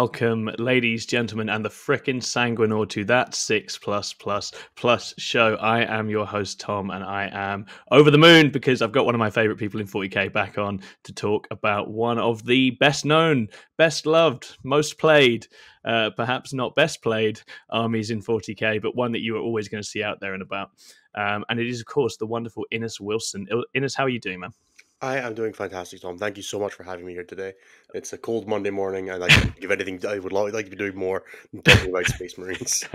Welcome, ladies, gentlemen, and the frickin' sanguinor to that six plus plus plus show. I am your host, Tom, and I am over the moon because I've got one of my favorite people in 40k back on to talk about one of the best known, best loved, most played, uh, perhaps not best played armies in 40k, but one that you are always going to see out there and about. Um, and it is, of course, the wonderful Innes Wilson. Innes, how are you doing, man? I am doing fantastic, Tom. Thank you so much for having me here today. It's a cold Monday morning, I can give anything. I would like to be doing more talking about Space Marines.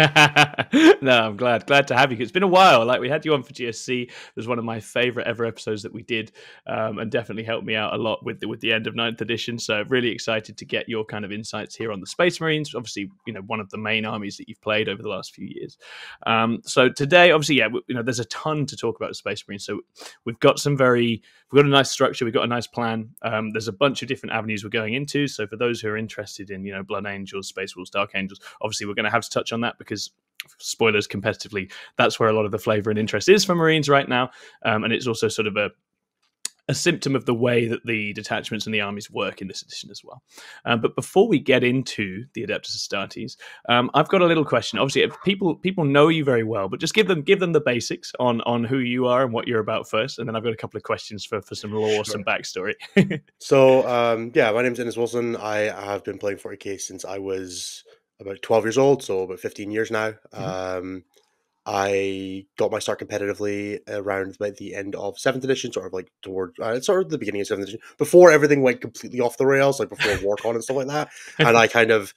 no, I'm glad glad to have you. It's been a while. Like we had you on for GSC. It was one of my favorite ever episodes that we did, um, and definitely helped me out a lot with the, with the end of ninth edition. So really excited to get your kind of insights here on the Space Marines. Obviously, you know one of the main armies that you've played over the last few years. Um, so today, obviously, yeah, you know there's a ton to talk about the Space Marines. So we've got some very we've got a nice structure. We've got a nice plan. Um, there's a bunch of different avenues we're going into. So for those who are interested in, you know, Blood Angels, Space Wolves, Dark Angels, obviously we're going to have to touch on that because spoilers competitively that's where a lot of the flavor and interest is for marines right now um, and it's also sort of a a symptom of the way that the detachments and the armies work in this edition as well. Um, but before we get into the Adeptus Astartes, um, I've got a little question. Obviously, people people know you very well, but just give them give them the basics on on who you are and what you're about first, and then I've got a couple of questions for for some lore, sure. some backstory. so um, yeah, my name's Innes Wilson. I have been playing 40k since I was about 12 years old, so about 15 years now. Mm-hmm. Um, I got my start competitively around about the end of seventh edition, sort of like toward uh, sort of the beginning of seventh edition, before everything went completely off the rails, like before Warcon and stuff like that. And I kind of,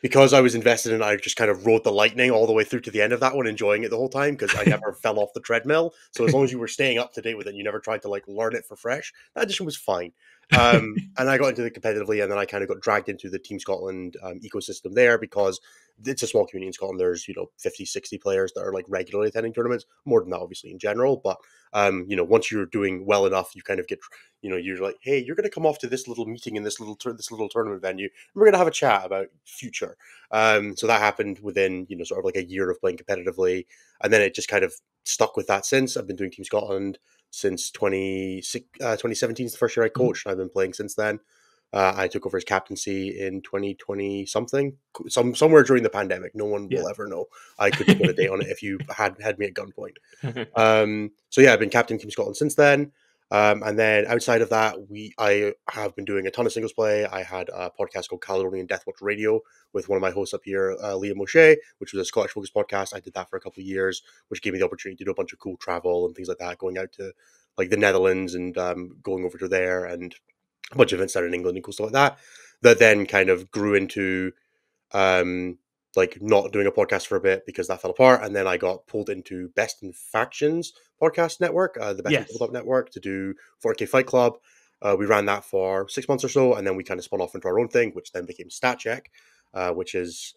because I was invested in, I just kind of rode the lightning all the way through to the end of that one, enjoying it the whole time because I never fell off the treadmill. So as long as you were staying up to date with it, you never tried to like learn it for fresh. That edition was fine. Um, and I got into it competitively, and then I kind of got dragged into the Team Scotland um, ecosystem there because it's a small community in Scotland. There's, you know, 50, 60 players that are like regularly attending tournaments, more than that, obviously, in general. But, um, you know, once you're doing well enough, you kind of get, you know, you're like, hey, you're going to come off to this little meeting in this little, this little tournament venue, and we're going to have a chat about future. Um, so that happened within, you know, sort of like a year of playing competitively. And then it just kind of stuck with that since. I've been doing Team Scotland since 20, uh, 2017 is the first year I mm-hmm. coached, mm-hmm. and I've been playing since then. Uh, I took over his captaincy in 2020 something, some somewhere during the pandemic. No one yeah. will ever know. I could put a date on it if you had had me at gunpoint. um, so yeah, I've been captain Team Scotland since then. Um, and then outside of that, we I have been doing a ton of singles play. I had a podcast called Caledonian Deathwatch Radio with one of my hosts up here, uh, Liam O'Shea, which was a Scottish focused podcast. I did that for a couple of years, which gave me the opportunity to do a bunch of cool travel and things like that, going out to like the Netherlands and um, going over to there and a bunch of events out in England and cool stuff like that. That then kind of grew into um, like not doing a podcast for a bit because that fell apart, and then I got pulled into Best in Factions podcast network, uh, the Best yes. in network, to do 4K Fight Club. Uh, we ran that for six months or so, and then we kind of spun off into our own thing, which then became StatCheck, uh, which is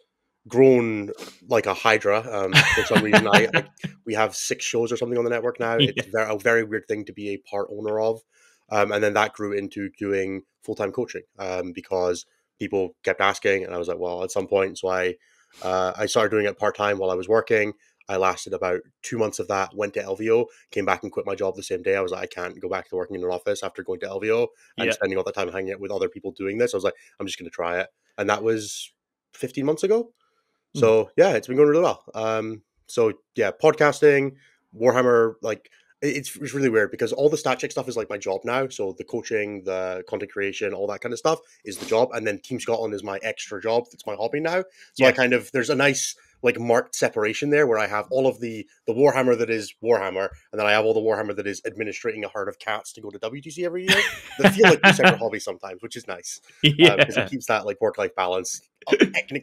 grown like a hydra. Um, for some reason, I, I, we have six shows or something on the network now. Yeah. It's a very weird thing to be a part owner of. Um, and then that grew into doing full time coaching um, because people kept asking, and I was like, well, at some point, so I uh, I started doing it part time while I was working. I lasted about two months of that, went to LVO, came back and quit my job the same day. I was like, I can't go back to working in an office after going to LVO and yeah. spending all that time hanging out with other people doing this. I was like, I'm just going to try it. And that was 15 months ago. Hmm. So yeah, it's been going really well. Um, so yeah, podcasting, Warhammer, like it's, it's really weird because all the stat check stuff is like my job now. So the coaching, the content creation, all that kind of stuff is the job, and then Team Scotland is my extra job. It's my hobby now. So yeah. I kind of there's a nice like marked separation there where I have all of the the Warhammer that is Warhammer, and then I have all the Warhammer that is administrating a herd of cats to go to WTC every year. That feel like two separate hobbies sometimes, which is nice. Yeah, because um, it keeps that like work life balance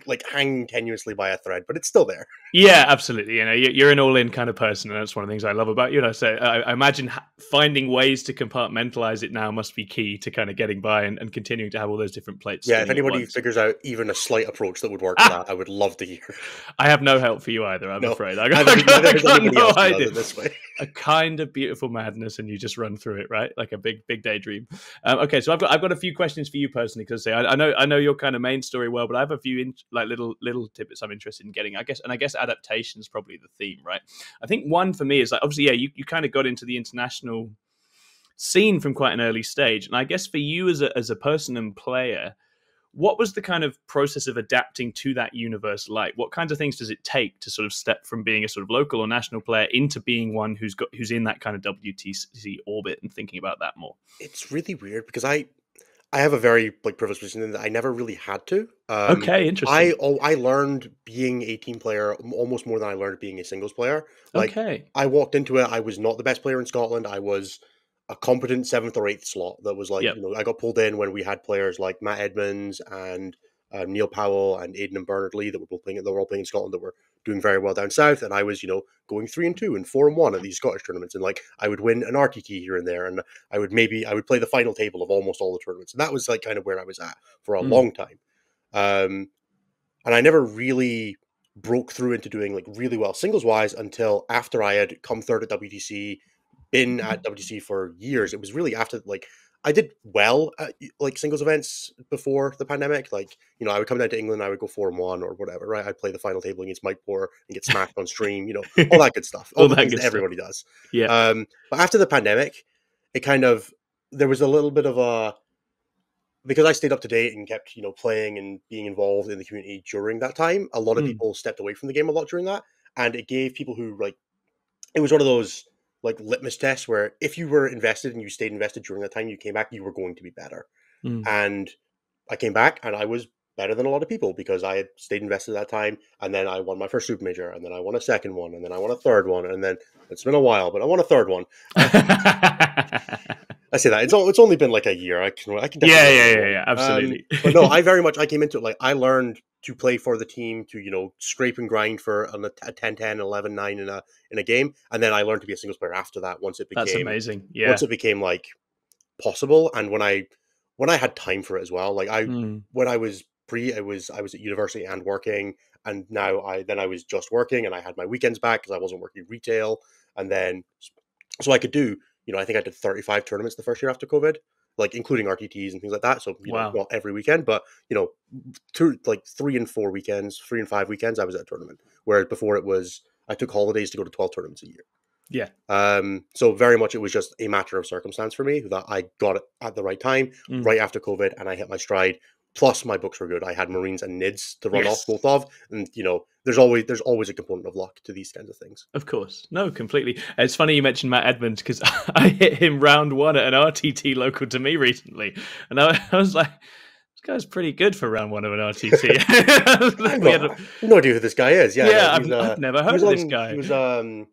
like hanging tenuously by a thread, but it's still there. Yeah, absolutely. You know, you're an all-in kind of person, and that's one of the things I love about you. know, so I, I imagine finding ways to compartmentalize it now must be key to kind of getting by and, and continuing to have all those different plates. Yeah, if anybody figures out even a slight approach that would work for that, I would love to hear. I have no help for you either. I'm no, afraid. I got, I got no idea. This way. a kind of beautiful madness, and you just run through it, right? Like a big, big daydream. Um, okay, so I've got I've got a few questions for you personally because I, I know I know your kind of main story well, but I have a few in, like little little tidbits I'm interested in getting. I guess, and I guess adaptation is probably the theme, right? I think one for me is like obviously, yeah, you, you kind of got into the international scene from quite an early stage, and I guess for you as a as a person and player, what was the kind of process of adapting to that universe like? What kinds of things does it take to sort of step from being a sort of local or national player into being one who's got who's in that kind of WTC orbit and thinking about that more? It's really weird because I I have a very like privileged position in that I never really had to. Um, okay, interesting. I oh, I learned being a team player almost more than I learned being a singles player. Like, okay, I walked into it. I was not the best player in Scotland. I was a competent seventh or eighth slot. That was like yep. you know I got pulled in when we had players like Matt Edmonds and uh, Neil Powell and Aiden and Bernard Lee that were both playing. They were all playing in Scotland that were doing very well down south, and I was you know going three and two and four and one at these Scottish tournaments, and like I would win an RTT here and there, and I would maybe I would play the final table of almost all the tournaments, and that was like kind of where I was at for a mm. long time. Um, and I never really broke through into doing like really well singles wise until after I had come third at WTC, been at mm-hmm. WTC for years. It was really after like I did well at like singles events before the pandemic. Like, you know, I would come down to England, I would go four and one or whatever, right? I'd play the final table against Mike Poor and get smashed on stream, you know, all that good stuff. All, all the that everybody stuff. does. Yeah. Um, but after the pandemic, it kind of there was a little bit of a because I stayed up to date and kept, you know, playing and being involved in the community during that time, a lot of mm. people stepped away from the game a lot during that. And it gave people who like it was one of those like litmus tests where if you were invested and you stayed invested during that time, you came back, you were going to be better. Mm. And I came back and I was better than a lot of people because I had stayed invested that time. And then I won my first super major, and then I won a second one, and then I won a third one, and then it's been a while, but I won a third one. I say that it's it's only been like a year. I can I can yeah yeah yeah yeah absolutely. Um, but no, I very much I came into it like I learned to play for the team to you know scrape and grind for a, a 10 10 11 9 in a in a game and then i learned to be a singles player after that once it became that's amazing yeah once it became like possible and when i when i had time for it as well like i mm. when i was pre I was i was at university and working and now i then i was just working and i had my weekends back because i wasn't working retail and then so i could do you know i think i did 35 tournaments the first year after covid like including RTTs and things like that. So you wow. know, not every weekend, but you know, two like three and four weekends, three and five weekends, I was at a tournament. Whereas before it was I took holidays to go to twelve tournaments a year. Yeah. Um. So very much it was just a matter of circumstance for me that I got it at the right time, mm. right after COVID, and I hit my stride. Plus, my books were good. I had Marines and Nids to run yes. off both of, and you know, there's always there's always a component of luck to these kinds of things. Of course, no, completely. It's funny you mentioned Matt Edmonds because I hit him round one at an RTT local to me recently, and I, I was like, "This guy's pretty good for round one of an RTT." a... no idea who this guy is. Yeah, yeah, I've, uh, I've, never heard of on, this guy. He was um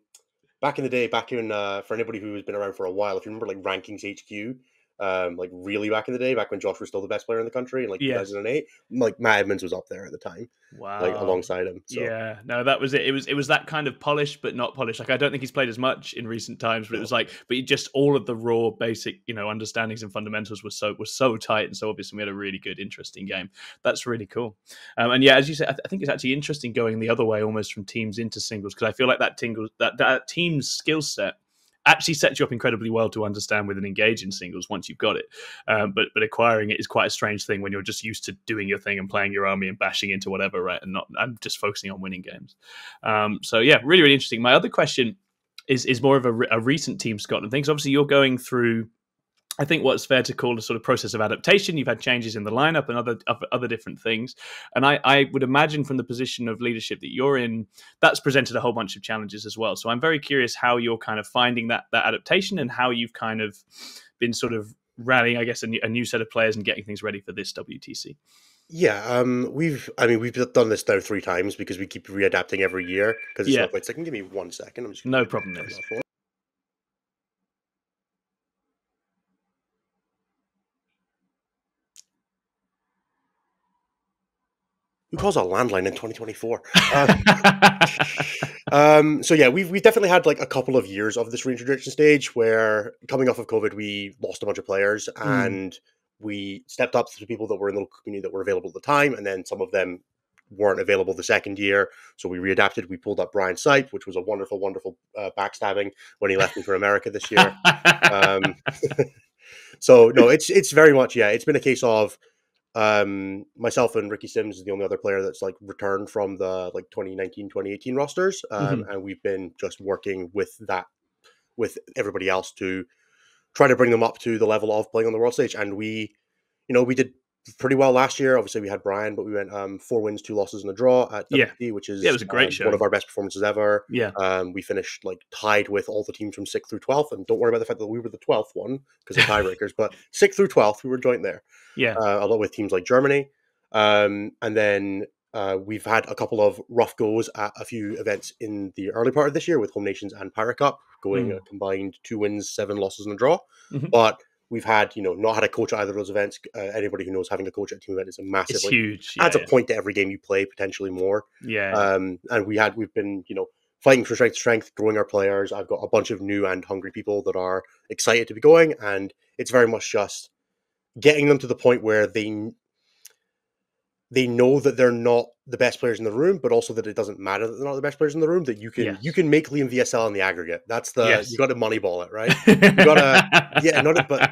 back in the day, back in uh, for anybody who has been around for a while. If you remember, like Rankings HQ um, like really back in the day, back when Josh was still the best player in the country in like yes. 2008. Like Matt Edmonds was up there at the time. Wow. Like alongside him. So. Yeah. No, that was it. It was it was that kind of polished but not polished. Like I don't think he's played as much in recent times, but it was like but just all of the raw basic, you know, understandings and fundamentals were so was so tight and so obviously we had a really good, interesting game. That's really cool. Um, and yeah, as you said, I, th- I, think it's actually interesting going the other way almost from teams into singles because I feel like that tingle that that team's skill set actually sets you up incredibly well to understand with and engage in singles once you've got it. Um, but but acquiring it is quite a strange thing when you're just used to doing your thing and playing your army and bashing into whatever, right? And not and just focusing on winning games. Um, so yeah, really really interesting. My other question is is more of a, a recent Team Scotland thing. So obviously you're going through I think what's fair to call a sort of process of adaptation. You've had changes in the lineup and other other different things, and I, I, would imagine from the position of leadership that you're in, that's presented a whole bunch of challenges as well. So I'm very curious how you're kind of finding that that adaptation and how you've kind of been sort of rallying, I guess, a new, a new set of players and getting things ready for this WTC. Yeah, um, we've. I mean, we've done this now three times because we keep readapting every year. Because it's yeah. not quite second. Give me one second. I'm just no problem. Who calls a landline in 2024? Uh, um, so yeah, we've we've definitely had like a couple of years of this reintroduction stage where coming off of COVID, we lost a bunch of players mm. and we stepped up to the people that were in the community that were available at the time, and then some of them weren't available the second year. So we readapted. We pulled up Brian Sipe, which was a wonderful, wonderful uh, backstabbing when he left me for America this year. um, so no, it's it's very much yeah. It's been a case of um myself and ricky sims is the only other player that's like returned from the like 2019 2018 rosters um mm-hmm. and we've been just working with that with everybody else to try to bring them up to the level of playing on the world stage and we you know we did pretty well last year. Obviously, we had Brian, but we went um, four wins, two losses, and a draw at Yeah. Which is Yeah, it was a great um, show. one of our best performances ever. Yeah. Um, we finished like tied with all the teams from sixth through twelfth, and don't worry about the fact that we were the twelfth one because of tiebreakers. but sixth through twelfth, we were joint there, Yeah. uh, along with teams like Germany. Um, and then uh, we've had a couple of rough goes at a few events in the early part of this year with Home Nations and Pirate Cup, going Mm. a combined two wins, seven losses, and a draw. Mhm. But we've had, you know, not had a coach at either of those events. Uh, anybody who knows having a coach at a team event is a massive, it's like, huge. adds Yeah. a point to every game you play, potentially more. Yeah. Um, and we had, we've been, you know, fighting for strength to strength, growing our players. I've got a bunch of new and hungry people that are excited to be going, and it's very much just getting them to the point where they they know that they're not the best players in the room, but also that it doesn't matter that they're not the best players in the room. That you can Yes. you can make Liam VSL in the aggregate. That's the Yes. you got to moneyball it, right? You gotta- yeah, not- but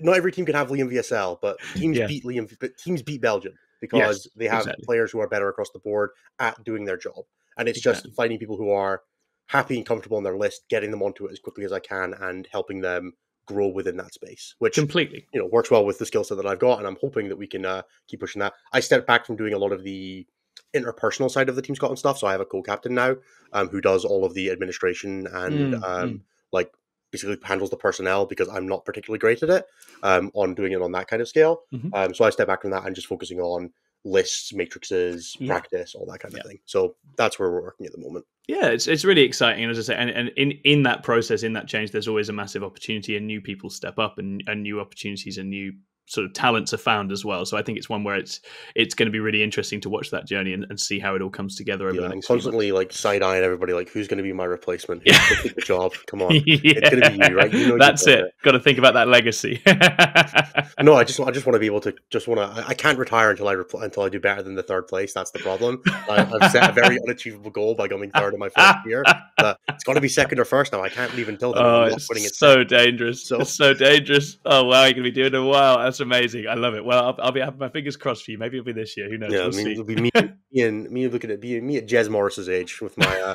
not every team can have Liam VSL, but teams Yeah. beat Liam. But teams beat Belgium because they have exactly. players who are better across the board at doing their job, and it's just finding people who are happy and comfortable on their list, getting them onto it as quickly as I can, and helping them grow within that space, which completely. you know works well with the skill set that I've got, and I'm hoping that we can uh, keep pushing that. I stepped back from doing a lot of the interpersonal side of the team Scotland stuff, so I have a co-captain now um, who does all of the administration and Mm, um, mm. like basically handles the personnel because I'm not particularly great at it um, on doing it on that kind of scale. Mhm. Um, so I step back from that and just focusing on lists, matrices, Yeah. practice, all that kind of Yeah. thing. So that's where we're working at the moment. Yeah, it's it's really exciting, and as I say, and, and in in that process, in that change, there's always a massive opportunity, and new people step up, and and new opportunities and new sort of talents are found as well. So I think it's one where it's it's going to be really interesting to watch that journey and, and see how it all comes together over Yeah, the I'm next few months. constantly like side eyeing everybody, like who's going to be my replacement? Who's Yeah. going to the job? Come on. yeah. gonna be you, right? You know That's it. Got to think about that legacy. No, I just I just want to be able to just want to. I, I can't retire until I repl- until I do better than the third place. That's the problem. I, I've set a very unachievable goal by coming third in my first year. But it's got to be second or first now. I can't leave until then. Oh, putting it it's so dangerous. So- It's so dangerous. Oh, wow. You're going to be doing it. Wow. That's amazing. I love it. Well, I'll, I'll be having my fingers crossed for you. Maybe it'll be this year. Who knows? Yeah, we'll I mean, it'll be me, me and me looking at me, me at Jez Morris's age with my uh,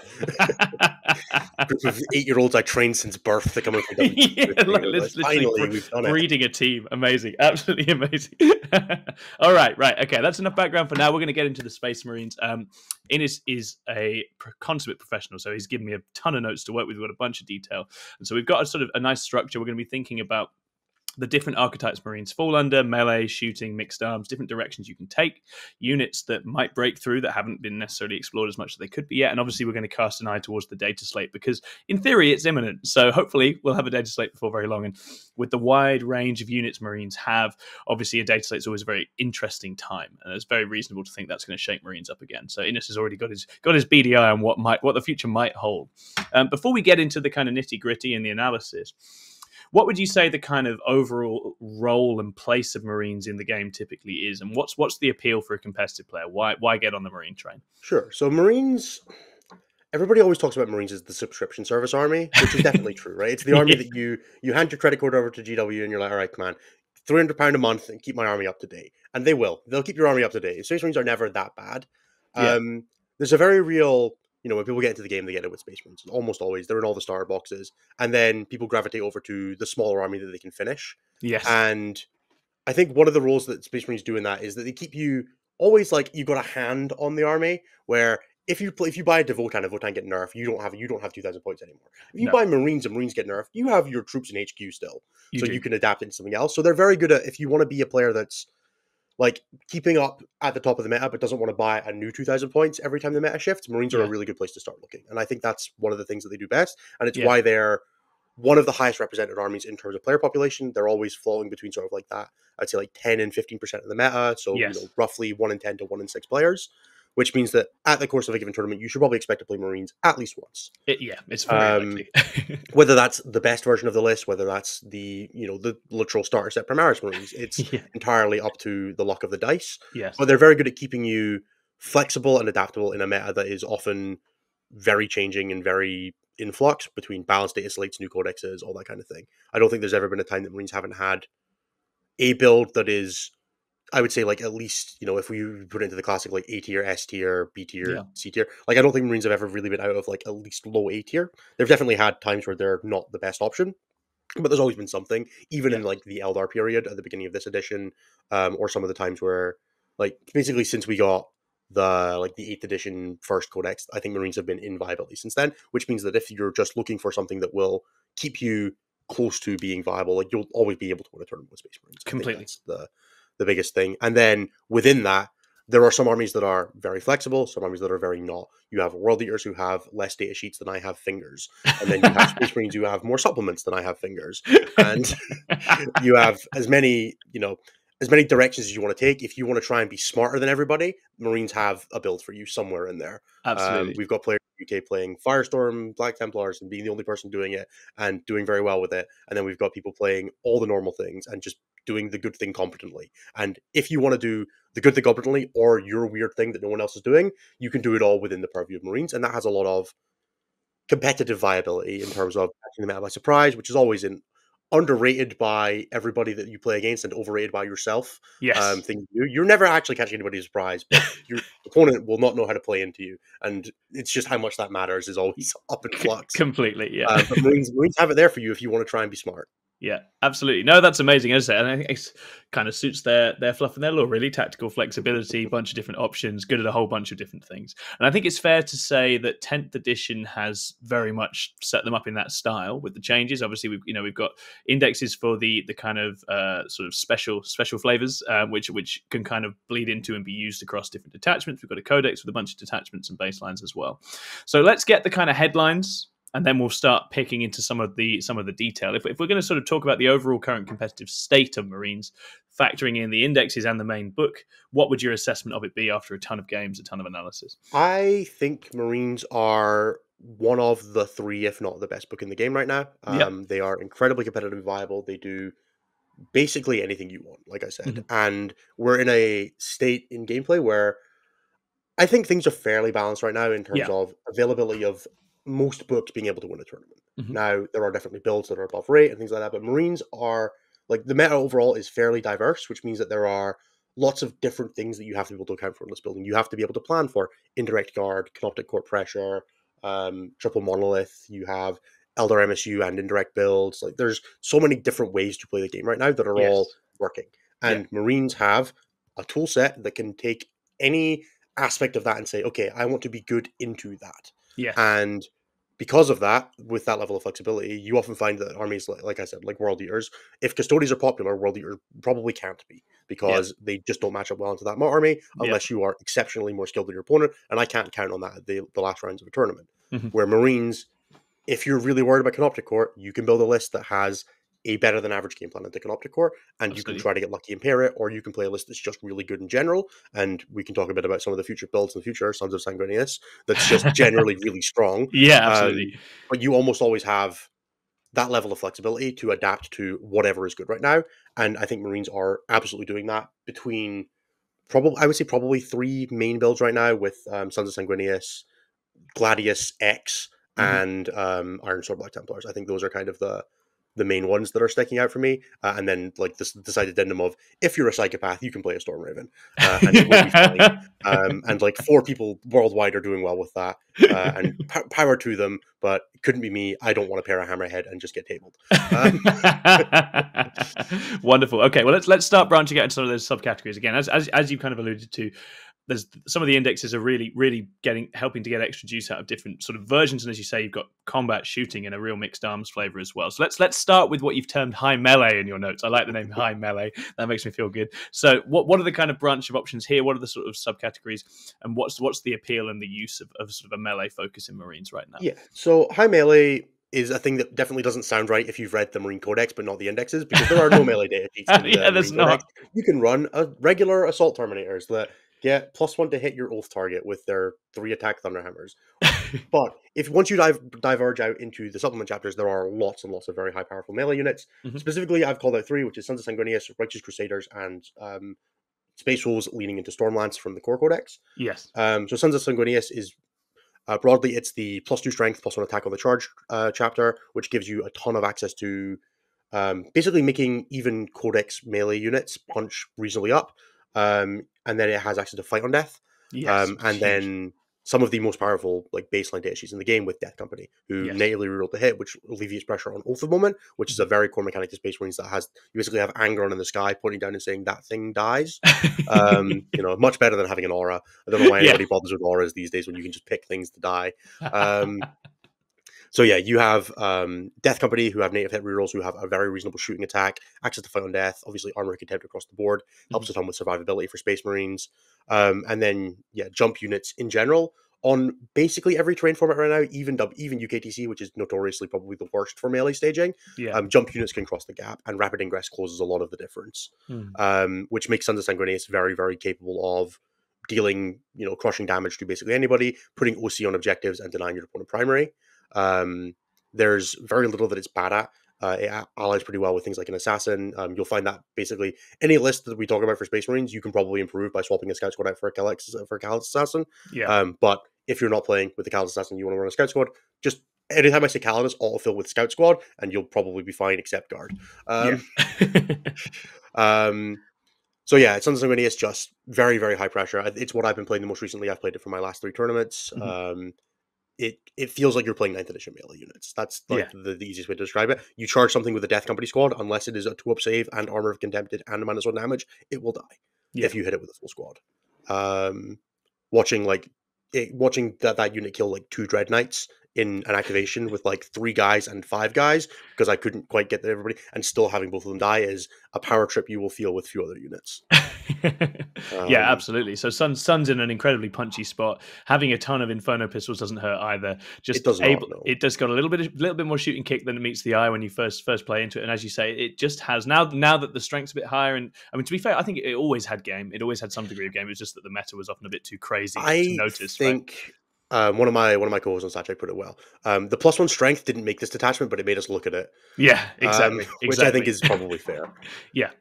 eight year olds I trained since birth to come into the yeah, like, let's Finally, we've done it. breeding a team. Amazing. Absolutely amazing. All right, right. Okay, that's enough background for now. We're going to get into the Space Marines. Um, Innes is a consummate professional, so he's given me a ton of notes to work with. We've got a bunch of detail. And so we've got a sort of a nice structure. We're going to be thinking about the different archetypes Marines fall under melee, shooting, mixed arms, different directions you can take, units that might break through that haven't been necessarily explored as much as they could be yet. And obviously, we're going to cast an eye towards the data slate because, in theory, it's imminent. So, hopefully, we'll have a data slate before very long. And with the wide range of units Marines have, obviously, a data slate is always a very interesting time. And it's very reasonable to think that's going to shake Marines up again. So, Innes has already got his got his BDI on what might what the future might hold. Um, before we get into the kind of nitty gritty and the analysis, what would you say the kind of overall role and place of Marines in the game typically is, and what's what's the appeal for a competitive player? Why why get on the Marine train? Sure. So Marines, everybody always talks about Marines as the subscription service army, which is definitely true, right? It's the army that you you hand your credit card over to GW and you're like, all right, on, three hundred pound a month and keep my army up to date, and they will. They'll keep your army up to date. Space Marines are never that bad. Yeah. Um, there's a very real, you know, when people get into the game, they get it with Space Marines. Almost always, they're in all the starter boxes, and then people gravitate over to the smaller army that they can finish. Yes, And I think one of the roles that Space Marines do in that is that they keep you always like you've got a hand on the army. Where if you play, if you buy a Devotan, a Devotan get nerfed, you don't have you don't have two thousand points anymore. If you No. buy Marines and Marines get nerfed, you have your troops in HQ still, you so do. you can adapt it into something else. So they're very good at if you want to be a player that's like keeping up at the top of the meta, but doesn't want to buy a new two thousand points every time the meta shifts. Marines are Yeah. a really good place to start looking, and I think that's one of the things that they do best, and it's Yeah. why they're one of the highest represented armies in terms of player population. They're always floating between sort of like that. I'd say like 10 and 15% of the meta. So, Yes. you know, roughly one in 10 to one in six players, which means that at the course of a given tournament, you should probably expect to play Marines at least once. It- yeah, it's very Um, likely. Whether that's the best version of the list, whether that's the, you know, the literal starter set Primaris Marines, it's yeah, entirely up to the luck of the dice. yes, But they're very good at keeping you flexible and adaptable in a meta that is often very changing and very in flux between balanced data slates, new codexes, all that kind of thing. I don't think there's ever been a time that Marines haven't had a build that is, I would say, like at least, you know, if we put it into the classic like A tier, S tier, B tier, Yeah. C tier, like I don't think Marines have ever really been out of like at least low A tier. They've definitely had times where they're not the best option. but there's always been something, even Yeah. in like the Eldar period at the beginning of this edition, um, or some of the times where, like, basically since we got the like the eighth edition first codex, I think Marines have been inviolably since then. Which means that if you're just looking for something that will keep you close to being viable, like you'll always be able to win a tournament with Space Marines. Completely. that's the the biggest thing. And then within that, there are some armies that are very flexible, some armies that are very not. You have World Eaters who have less data sheets than I have fingers, and then you have Space Marines who have more supplements than I have fingers, and you have as many, you know, as many directions as you want to take. If you want to try and be smarter than everybody, Marines have a build for you somewhere in there. Um, Absolutely. we've got players in the UK playing Firestorm, Black Templars, and being the only person doing it and doing very well with it. And then we've got people playing all the normal things and just doing the good thing competently. And if you want to do the good thing competently or your weird thing that no one else is doing, you can do it all within the purview of Marines. And that has a lot of competitive viability in terms of catching them out by surprise, which is always in underrated by everybody that you play against and overrated by yourself yes. um, thing you do. You're never actually catching anybody surprise, but your opponent will not know how to play into you, and it's just how much that matters is always up in flux. Completely. Yeah. Uh, but Marines, Marines have it there for you if you want to try and be smart. Yeah, absolutely. No, that's amazing, isn't it? And I think it kind of suits their their fluff and their law, really. Tactical flexibility, bunch of different options, good at a whole bunch of different things. And I think it's fair to say that 10th edition has very much set them up in that style with the changes. Obviously, we've you know we've got indexes for the the kind of uh, sort of special special flavors, um, which which can kind of bleed into and be used across different detachments. We've got a codex with a bunch of detachments and baselines as well. So let's get the kind of headlines and then we'll start picking into some of the some of the detail. If, if we're going to sort of talk about the overall current competitive state of Marines, factoring in the indexes and the main book, what would your assessment of it be after a ton of games, a ton of analysis? I think Marines are one of the three, if not the best book in the game right now. Yep. Um, They are incredibly competitive and viable. They do basically anything you want, like I said. Mhm. And we're in a state in gameplay where I think things are fairly balanced right now in terms Yeah. of availability of most books being able to win a tournament. Mhm. Now, there are definitely builds that are above rate and things like that, but Marines are like the meta overall is fairly diverse, which means that there are lots of different things that you have to be able to account for in this building. You have to be able to plan for indirect guard, canoptek court pressure, um, triple monolith. You have Eldar MSU and indirect builds. Like there's so many different ways to play the game right now that are all Yes. working. Yeah. And Marines have a tool set that can take any aspect of that and say, okay, I want to be good into that. Yes. And because of that, with that level of flexibility, you often find that armies, like, like I said, like World Eaters, if Custodes are popular, World Eaters probably can't be because they just don't match up well into that army Yeah. unless you are exceptionally more skilled than your opponent. And I can't count on that at the, the last rounds of a tournament. Mhm. Where Marines, if you're really worried about Canoptek Court, you can build a list that has a better than average game plan into Canoptek Court, and you can try to get lucky and pair it, or you can play a list that's just really good in general. And we can talk a bit about some of the future builds in the future, Sons of Sanguinius, that's just generally really strong yeah, um, absolutely. but you almost always have that level of flexibility to adapt to whatever is good right now. And I think Marines are absolutely doing that between probably, I would say, probably three main builds right now with um, Sons of Sanguinius, Gladius X, Mhm. and um, Iron Sword Black Templars. I think those are kind of the the main ones that are sticking out for me. Uh, and then like this decided addendum of if you're a psychopath, you can play a Storm Raven, uh, and it will be fine. Um, and like four people worldwide are doing well with that uh, and p- power to them, but couldn't be me. I don't want to pair a hammerhead and just get tabled. Um, Wonderful. Okay, well let's let's start branching out into some of those subcategories again. As as as you kind of alluded to, there's some of the indexes are really really getting helping to get extra juice out of different sort of versions. And as you say, you've got combat, shooting, and a real mixed arms flavor as well. So let's let's start with what you've termed high melee in your notes. I like the name high melee. That makes me feel good. So what what are the kind of branch of options here? What are the sort of subcategories? And what's what's the appeal and the use of, of sort of a melee focus in Marines right now? yeah. So high melee is a thing that definitely doesn't sound right if you've read the Marine Codex, but not the indexes, because there are no melee data sheets. In the Yeah, there's Marine Codex. not. You can run a regular assault terminators that get plus one to hit your oath target with their three attack thunderhammers. but if once you dive diverge out into the supplement chapters, there are lots and lots of very high powerful melee units. Mhm. Specifically, I've called out three, which is Sons of Sanguinius, Righteous Crusaders, and um, Space Wolves leaning into Stormlance from the Core Codex. Yes. Um, so Sons of Sanguinius is uh, broadly it's the plus two strength, plus one attack on the charge uh, chapter, which gives you a ton of access to um, basically making even Codex melee units punch reasonably up. Um, and then it has access to fight on death. Yes. um, and huge. then some of the most powerful like baseline data sheets in the game with Death Company, who Yes. natively reroll the hit, which alleviates pressure on Oath of Moment, which is a very core mechanic to Space Marines that has you basically have anger on in the sky, pointing down and saying that thing dies. Um, you know, much better than having an aura. I don't know why Yeah. anybody bothers with auras these days when you can just pick things to die. Um, so yeah, you have um, Death Company who have native hit rerolls, who have a very reasonable shooting attack, access to fight on death, obviously armor contempt across the board, helps a ton with survivability for Space Marines, um, and then yeah, jump units in general on basically every terrain format right now, even dub, even UKTC, which is notoriously probably the worst for melee staging. yeah. Um, jump units can cross the gap, and rapid ingress causes a lot of the difference Hmm. um, which makes Sons of Sanguinius very, very capable of dealing, you know, crushing damage to basically anybody, putting OC on objectives, and denying your opponent primary. Um, there's very little that it's bad at. Uh, it allies pretty well with things like an assassin. Um, you'll find that basically any list that we talk about for Space Marines, you can probably improve by swapping a scout squad out for a Callix, for a Callus assassin. yeah. Um, but if you're not playing with the Callus assassin, you want to run a scout squad, just anytime I say Callidus, autofill with scout squad, and you'll probably be fine except guard. Um, um, so yeah, it's something it's just very, very high pressure. It's what I've been playing the most recently. I've played it for my last three tournaments. Mhm. Um, it it feels like you're playing ninth edition melee units. That's like Yeah. the, the easiest way to describe it. You charge something with a Death Company squad, unless it is a two up save and armor of contempted and a minus one damage, it will die Yeah. if you hit it with a full squad. Um, watching like it, watching that that unit kill like two dread knights in an activation with like three guys and five guys because I couldn't quite get everybody and still having both of them die is a power trip you will feel with few other units. yeah, Um, absolutely. So Sun Sun's in an incredibly punchy spot. Having a ton of Inferno pistols doesn't hurt either. Just does not, able, no. it does got a little bit, a little bit more shooting kick than it meets the eye when you first first play into it. And as you say, it just has now. Now that the strength's a bit higher, and I mean to be fair, I think it always had game. It always had some degree of game. It was just that the meta was often a bit too crazy I to notice. right? think um, one of my one of my co-hosts on StatCheck put it well. Um, the plus one strength didn't make this detachment, but it made us look at it, Yeah, um, exactly. which exactly. I think is probably fair. Yeah,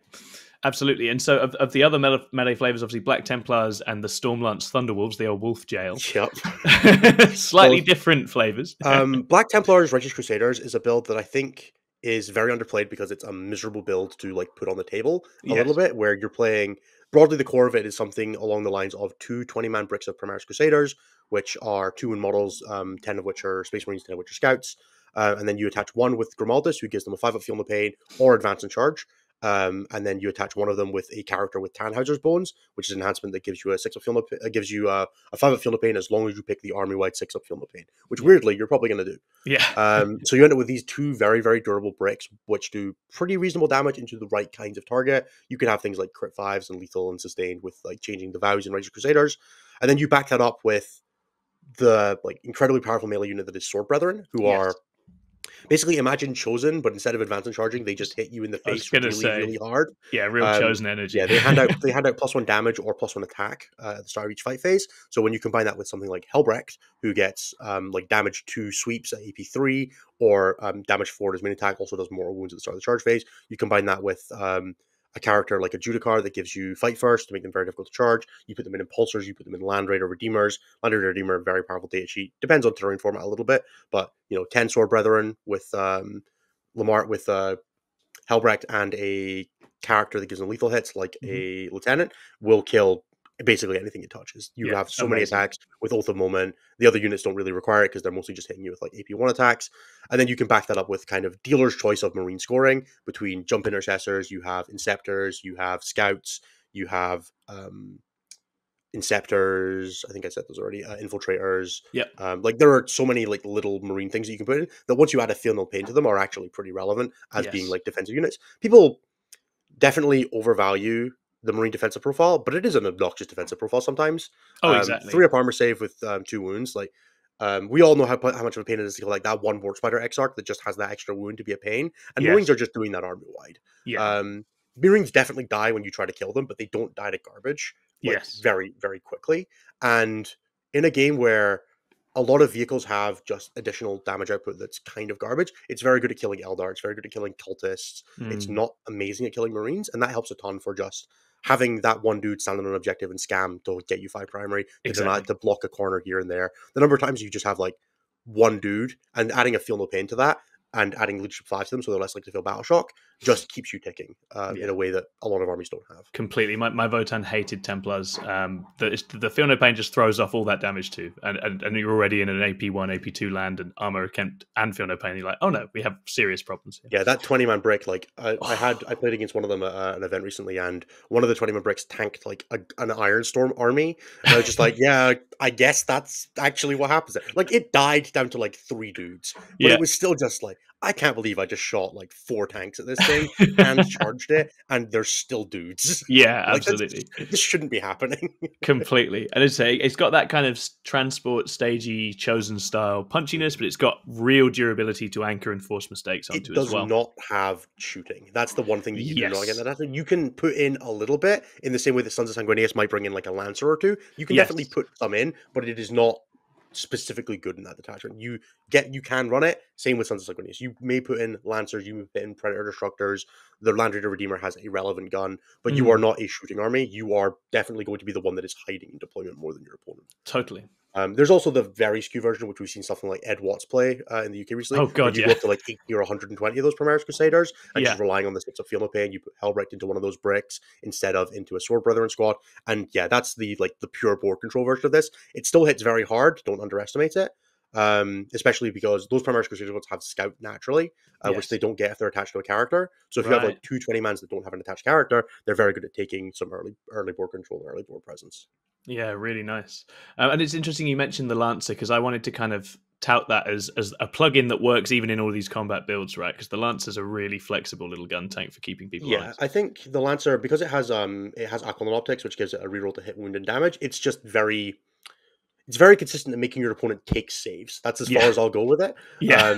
absolutely. And so, of, of the other melee, melee flavors, obviously Black Templars and the Stormlance Thunderwolves, the old Wolf Jail, yep. slightly Well, different flavors. Um, Black Templars, Righteous Crusaders is a build that I think is very underplayed because it's a miserable build to like put on the table a little bit. Where you're playing broadly, the core of it is something along the lines of two 20 man bricks of Primaris Crusaders, which are two in models, um, 10 of which are Space Marines, 10 of which are Scouts. Uh, and then you attach one with Grimaldus, who gives them a five up feel no pain or advance and charge. Um, and then you attach one of them with a character with Tannhauser's bones, which is an enhancement that gives you a six up feel no, pa- uh, gives you a, a five up feel no pain as long as you pick the army wide six up feel no pain, which weirdly you're probably going to do. yeah, Um, so you end up with these two very, very durable bricks, which do pretty reasonable damage into the right kinds of target. You can have things like crit fives and lethal and sustained with like changing the vows in Righteous Crusaders, and then you back that up with the like incredibly powerful melee unit that is Sword Brethren, who Yes. are basically imagine chosen, but instead of advancing charging, they just hit you in the face really, say, really hard. yeah, real um, chosen energy. Yeah, they hand out they hand out plus one damage or plus one attack uh, at the start of each fight phase. So when you combine that with something like Helbrecht, who gets um, like damage two sweeps at AP three, or um, damage four as main attack, also does more wounds at the start of the charge phase. You combine that with um, a character like a Judicar that gives you fight first to make them very difficult to charge. You put them in impulsors, you put them in Land Raider Redeemers. Land Raider Redeemer, very powerful data sheet. Depends on terrain format a little bit, but you know, ten Sword Brethren with um, Lamar with uh, Helbrecht and a character that gives them lethal hits, like a lieutenant, will kill basically anything it touches. You Yeah, have so many attacks with Oath of Moment. The other units don't really require it because they're mostly just hitting you with like AP1 attacks. And then you can back that up with kind of dealer's choice of marine scoring between jump intercessors, you have inceptors, you have scouts, you have um inceptors. I think I said those already. Uh, infiltrators. yeah Um, like there are so many like little marine things that you can put in that once you add a feel no pain to them are actually pretty relevant as being like defensive units. People definitely overvalue the marine defensive profile, but it is an obnoxious defensive profile sometimes. oh, Um, exactly. Three up armor save with um, two wounds. Like um, we all know how, how much of a pain it is to kill like that one Warp Spider Exarch that just has that extra wound to be a pain. And Yes. Marines are just doing that army wide. yeah, Um, Marines definitely die when you try to kill them, but they don't die to garbage like, yes, very, very quickly. And in a game where a lot of vehicles have just additional damage output that's kind of garbage, it's very good at killing Eldar. It's very good at killing cultists. It's Mm, not amazing at killing Marines, and that helps a ton for just having that one dude stand on an objective and scam to get you five primary, to, deny, to block a corner here and there. The number of times you just have like one dude and adding a feel no pain to that and adding leadership five to them, so they're less likely to feel battle shock, just keeps you ticking uh, Yeah. in a way that a lot of armies don't have. completely. My, my Votann hated Templars. Um, the, the Feel No Pain just throws off all that damage too. And, and, and you're already in an AP1, AP2 land and Armor Kent and Feel No Pain. You're like, oh no, we have serious problems here. Yeah, that twenty man brick, like I, I had, I played against one of them at uh, an event recently, and one of the twenty man bricks tanked like a, an Iron Storm army. And I was just like, yeah, I guess that's actually what happens. Like it died down to like three dudes, but Yeah. it was still just like I can't believe I just shot like four tanks at this thing and charged it, and there's still dudes. yeah, Like, absolutely. This shouldn't be happening. completely. And it's a, it's got that kind of transport stagey chosen style punchiness, but it's got real durability to anchor and force mistakes it onto does as well. not have shooting. That's the one thing that you do not get that. You can put in a little bit in the same way that Sons of Sanguinius might bring in like a lancer or two. You can definitely put some in, but it is not specifically good in that detachment. You get you can run it. Same with Sons of Sanguinius. You may put in lancers. You may put in predator destructors. The Land Raider Redeemer has a relevant gun, but you Mm. are not a shooting army. You are definitely going to be the one that is hiding in deployment more than your opponent. Totally. Um, there's also the very skew version, which we've seen something like Ed Watts play uh, in the UK recently. Oh, God, you yeah. go up to like 80 or 120 of those Primaris Crusaders, and Yeah. just relying on the six of Feel No Pain, you put into one of those bricks instead of into a Sword Brethren squad. And yeah, that's the like the pure board control version of this. It still hits very hard. Don't underestimate it. Um, especially because those Primaris Crusaders ones have scout naturally, uh, which they don't get if they're attached to a character. So if you have like two 20 mans that don't have an attached character, they're very good at taking some early early board control, early board presence. Yeah, really nice. Um, and it's interesting you mentioned the Lancer because I wanted to kind of tout that as as a plugin that works even in all these combat builds, right? Because the Lancer's a really flexible little gun tank for keeping people Yeah, honest. I think the Lancer because it has um it has Aquilon optics, which gives it a reroll to hit wound and damage. It's just very it's very consistent in making your opponent take saves. That's as Yeah. far as I'll go with it. Yeah.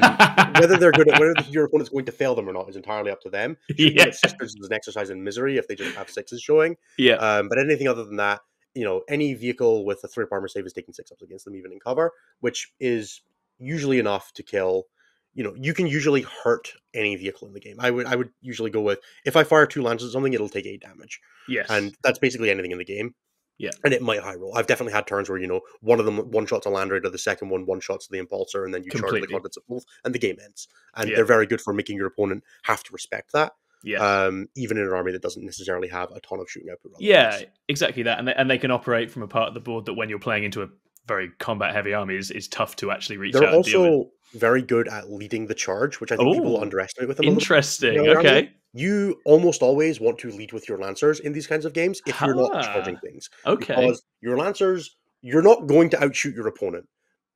Whether they're good at whether your opponent's going to fail them or not is entirely up to them. Yeah. sisters is an exercise in misery if they just have sixes showing. Yeah. Um, but anything other than that, you know, any vehicle with a three up armor save is taking six ups against them, even in cover, which is usually enough to kill. You know, you can usually hurt any vehicle in the game. I would, I would usually go with if I fire two lances at something, it'll take eight damage, Yes. and that's basically anything in the game. Yeah. and it might high roll. I've definitely had turns where you know one of them one shots a land raider, the second one one shots the impulsor, and then you charge the Completely. contents of both, and the game ends. And Yeah. they're very good for making your opponent have to respect that, yeah. um, even in an army that doesn't necessarily have a ton of shooting output. yeah, exactly that. And they, and they can operate from a part of the board that when you're playing into a very combat heavy army is, is tough to actually reach They're out and deal with. also very good at leading the charge, which I think people underestimate with them. a little bit. Interesting. You know what I mean? Okay. You almost always want to lead with your lancers in these kinds of games if you're not charging Ah, things, Okay. because your lancers you're not going to outshoot your opponent.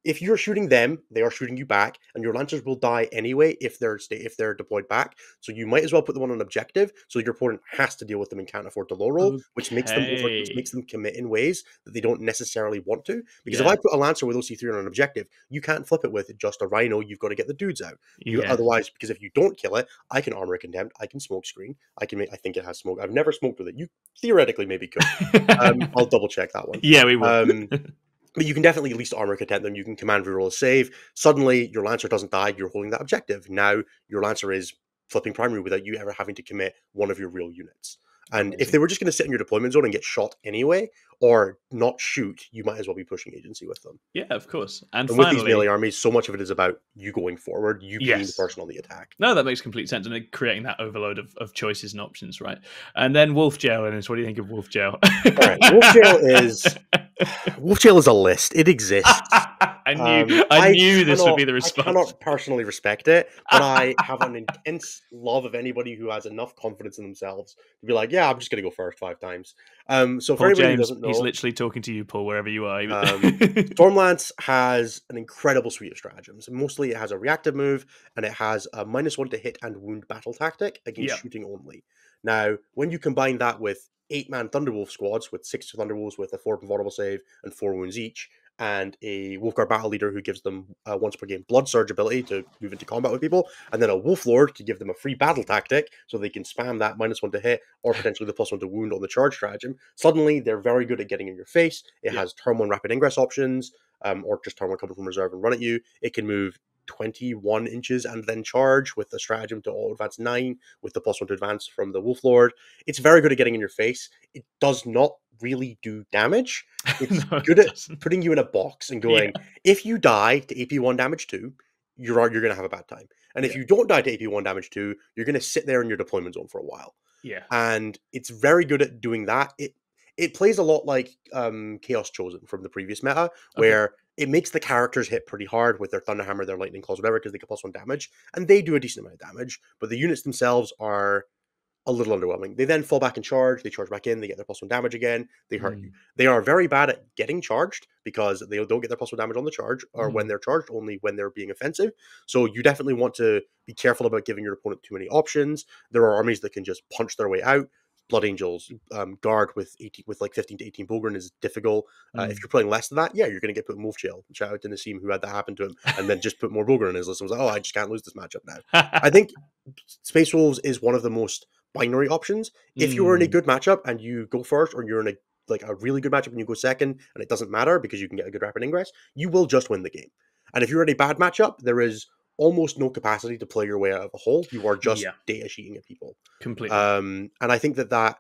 If you're shooting them, they are shooting you back, and your lancers will die anyway if they're if they're deployed back. So you might as well put them on an objective, so your opponent has to deal with them and can't afford to low roll, which makes them over, which makes them commit in ways that they don't necessarily want to. Because if I put a lancer with OC3 on an objective, you can't flip it with just a rhino. You've got to get the dudes out. You, yeah. Otherwise, because if you don't kill it, I can armor contempt. I can smoke screen. I can make. I think it has smoke. I've never smoked with it. You theoretically maybe could. Um, I'll double check that one. yeah, we will. Um, but you can definitely at least armor contempt them. You can command reroll a save. Suddenly, your lancer doesn't die. You're holding that objective. Now your lancer is flipping primary without you ever having to commit one of your real units. And if they were just going to sit in your deployment zone and get shot anyway, or not shoot, you might as well be pushing agency with them. yeah, of course. And, And with these melee armies, so much of it is about you going forward, you being the person on the attack. No, that makes complete sense, and creating that overload of, of choices and options, right? And then Wolf Jail, and what do you think of Wolf Jail? Right, Wolf Jail is Wolf Jail is a list. It exists. I knew, Um, I, knew this would be the response. I cannot personally respect it, but I have an intense love of anybody who has enough confidence in themselves to be like, "Yeah, I'm just going to go first five times." Um, so for Paul anybody who James, doesn't know, he's literally talking to you, Paul, wherever you are. Um, Stormlance has an incredible suite of stratagems. Mostly, it has a reactive move and it has a minus one to hit and wound battle tactic against Yep. shooting only. Now, when you combine that with eight man Thunderwolf squads with six Thunderwolves with a four vulnerable save and four wounds each, and a Wolfguard battle leader who gives them uh, once per game blood surge ability to move into combat with people, and then a Wolf Lord to give them a free battle tactic so they can spam that minus one to hit or potentially the plus one to wound on the charge stratagem. Suddenly, they're very good at getting in your face. It Yeah. has turn one rapid ingress options, um, or just turn one coming from reserve and run at you. It can move 21 inches and then charge with the stratagem to all advance 9 with the plus 1 to advance from the Wolf Lord. It's very good at getting in your face. It does not really do damage. It's No, it good at putting you in a box and going, if you die to AP1 damage 2, you're you're going to have a bad time. And if you don't die to AP one damage two, you're going to sit there in your deployment zone for a while. Yeah. And it's very good at doing that. It it plays a lot like um, Chaos Chosen from the previous meta, where it makes the characters hit pretty hard with their Thunderhammer, their Lightning Claws, whatever, because they get plus one damage, and they do a decent amount of damage. But the units themselves are a little underwhelming. They then fall back in charge, they charge back in, they get their plus one damage again, they hurt Mm. you. They are very bad at getting charged because they don't get their plus one damage on the charge, or Mm. when they're charged, only when they're being offensive. So you definitely want to be careful about giving your opponent too many options. There are armies that can just punch their way out. Blood Angels, um, guard with 18, with like 15 to 18 Bullgryn is difficult. Uh, If Mm. you're playing less than that, yeah, you're going to get put in Wolf Jail. Shout out to Nassim who had that happen to him, and then just put more Bullgryn in his list and was like, oh, I just can't lose this matchup now. I think Space Wolves is one of the most binary options. If you're in a Mm. good matchup and you go first, or you're in a like a really good matchup and you go second, and it doesn't matter because you can get a good rapid ingress, you will just win the game. And if you're in a bad matchup, there is almost no capacity to play your way out of a hole. You are just Yeah. data sheeting at people. completely. Um, and I think that that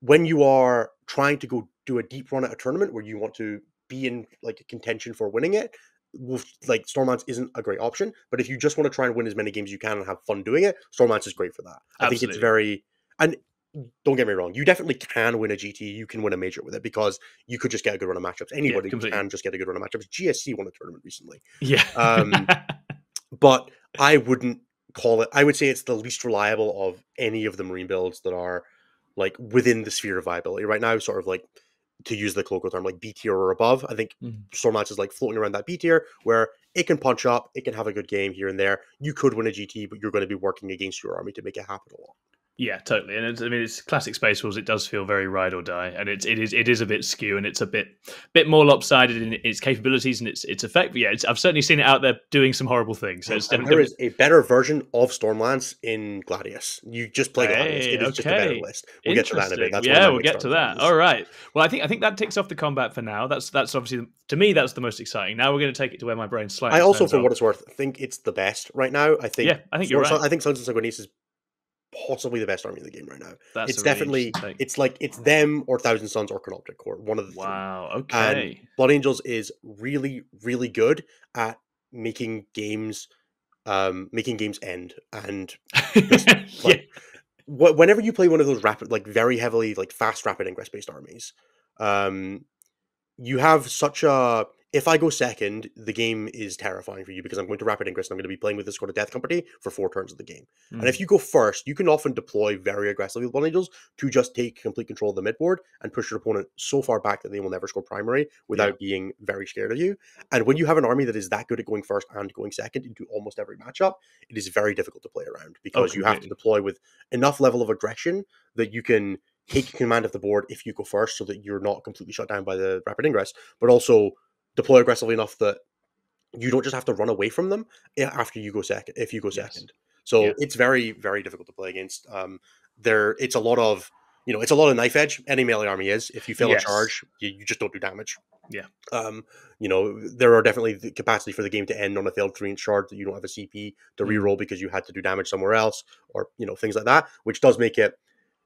when you are trying to go do a deep run at a tournament where you want to be in like a contention for winning it, Wolf, like Stormlance isn't a great option. But if you just want to try and win as many games as you can and have fun doing it, Stormlance is great for that. I think it's very and don't get me wrong, you definitely can win a GT, you can win a major with it because you could just get a good run of matchups. Anybody completely. can just get a good run of matchups. GSC won a tournament recently yeah. um, but I wouldn't call it. I would say it's the least reliable of any of the marine builds that are like within the sphere of viability right now. Sort of like to use the colloquial term, like B tier or above. I think Mhm. Stormlance is like floating around that B tier where it can punch up, it can have a good game here and there. You could win a GT, but you're going to be working against your army to make it happen a lot. Yeah, totally. And it's, I mean, it's classic Space Wolves. It does feel very ride or die, and it's it is it is a bit skew, and it's a bit bit more lopsided in its capabilities and its its effect. But yeah, it's, I've certainly seen it out there doing some horrible things. So there is a better version of Stormlance in Gladius. You just play Gladius. Hey, It is just a better list. We'll get to that in a bit. That's yeah, we'll get to that. All right. Well, I think I think that ticks off the combat for now. That's that's obviously to me that's the most exciting. Now we're going to take it to where my brain slightly. I also, for what it's worth, think it's the best right now. I think. Yeah, I think you're right. I think Sons and Sanguinius is possibly the best army in the game right now. That's it's definitely. take. It's like it's them or Thousand Sons or Canoptek Court. One of the three. wow. And Okay. Blood Angels is really, really good at making games, um, making games end. And yeah. like, wh- whenever you play one of those rapid, like very heavily, like fast rapid ingress based armies, um, you have such a. If I go second, the game is terrifying for you because I'm going to rapid ingress and I'm going to be playing with the Squad of Death Company for four turns of the game. And Mm. if you go first, you can often deploy very aggressively with Blood Angels to just take complete control of the midboard and push your opponent so far back that they will never score primary without being very scared of you. And when you have an army that is that good at going first and going second into almost every matchup, it is very difficult to play around because you have to deploy with enough level of aggression that you can take command of the board if you go first so that you're not completely shut down by the rapid ingress, but also deploy aggressively enough that you don't just have to run away from them after you go second if you go Yes. second. So Yeah. it's very, very difficult to play against. Um there it's a lot of you know, it's a lot of knife edge. Any melee army is. If you fail Yes. a charge, you, you just don't do damage. Yeah. Um, you know, there are definitely the capacity for the game to end on a failed three inch charge that you don't have a CP to Mm. reroll because you had to do damage somewhere else, or you know, things like that, which does make it,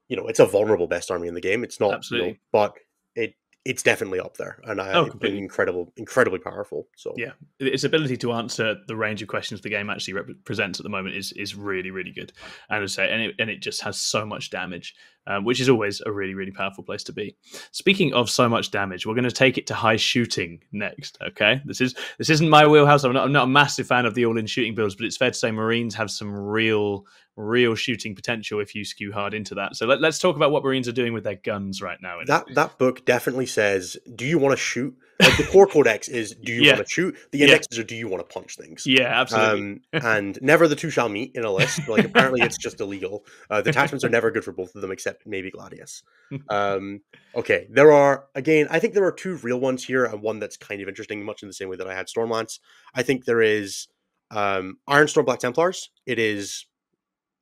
you know, it's a vulnerable best army in the game. It's not, you know, Absolutely. but it's definitely up there, and I, Oh, been incredible, incredibly powerful. So Yeah. its ability to answer the range of questions the game actually represents at the moment is is really really good and I say and it, and it just has so much damage um, which is always a really really powerful place to be speaking of so much damage we're going to take it to high shooting next okay this is this isn't my wheelhouse I'm not, I'm not a massive fan of the all-in shooting builds but it's fair to say marines have some real real shooting potential if you skew hard into that so let, let's talk about what marines are doing with their guns right now in that that book definitely says, "Do you want to shoot?" Like the core codex is, "Do you Yeah. want to shoot?" The Yeah. indexes are, "Do you want to punch things?" yeah absolutely Um, and never the two shall meet in a list. Like apparently, it's just illegal. Uh, the attachments are never good for both of them, except maybe Gladius. Um, okay, there are again. I think there are two real ones here, and one that's kind of interesting, much in the same way that I had Stormlance. I think there is um, Ironstorm Black Templars. It is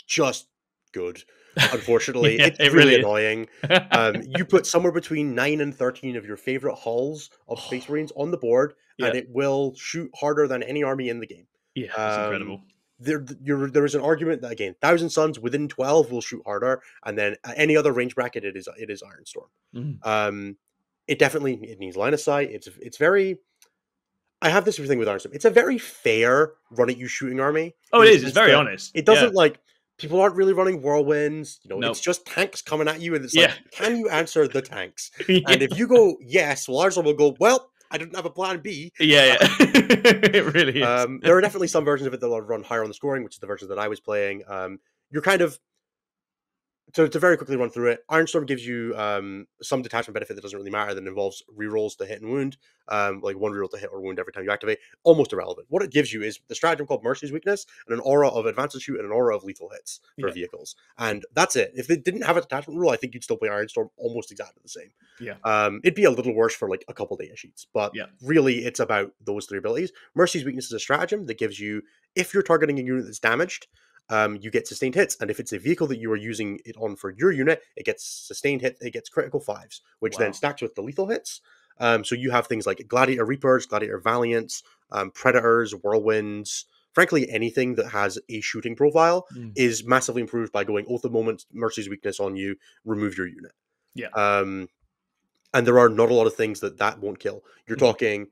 just good. Unfortunately, Yeah, it's it really really annoying. Um, you put somewhere between nine and thirteen of your favorite hulls of Space Marines on the board, and it will shoot harder than any army in the game yeah it's um, incredible there you're, there is an argument that again Thousand Sons within 12 will shoot harder and then at any other range bracket it is it is iron storm Mhm. um it definitely it needs line of sight it's it's very I have this thing with Ironstorm. It's a very fair run at you shooting army. Oh, it is. It's very that honest. It doesn't like people aren't really running whirlwinds. You know, Nope. it's just tanks coming at you, and it's Yeah. like, can you answer the tanks? Yeah. And if you go yes, well, Ironstorm will go. Well, I didn't have a plan B. yeah, yeah. it really is. Um, there are definitely some versions of it that will run higher on the scoring, which is the version that I was playing. Um, you're kind of to, to very quickly run through it. Ironstorm gives you um, some detachment benefit that doesn't really matter that involves rerolls to hit and wound, um, like one reroll to hit or wound every time you activate. Almost irrelevant. What it gives you is the stratagem called Mercy's Weakness and an aura of advanced shoot and an aura of lethal hits for Yeah. vehicles, and that's it. If they didn't have a detachment rule, I think you'd still play Ironstorm almost exactly the same. Yeah. Um, it'd be a little worse for like a couple data sheets, but Yeah. really it's about those three abilities. Mercy's Weakness is a stratagem that gives you if you're targeting a unit that's damaged, um, you get sustained hits. And if it's a vehicle that you are using it on for your unit, it gets sustained hit, it gets critical fives, which Wow. then stacks with the lethal hits. Um, so you have things like Gladiator Reapers, Gladiator Valiants, um, Predators, Whirlwinds. Frankly, anything that has a shooting profile Mm. is massively improved by going Oath of Moment, Mercy's Weakness on you, remove your unit. Yeah. Um, and there are not a lot of things that that won't kill. You're Mhm. talking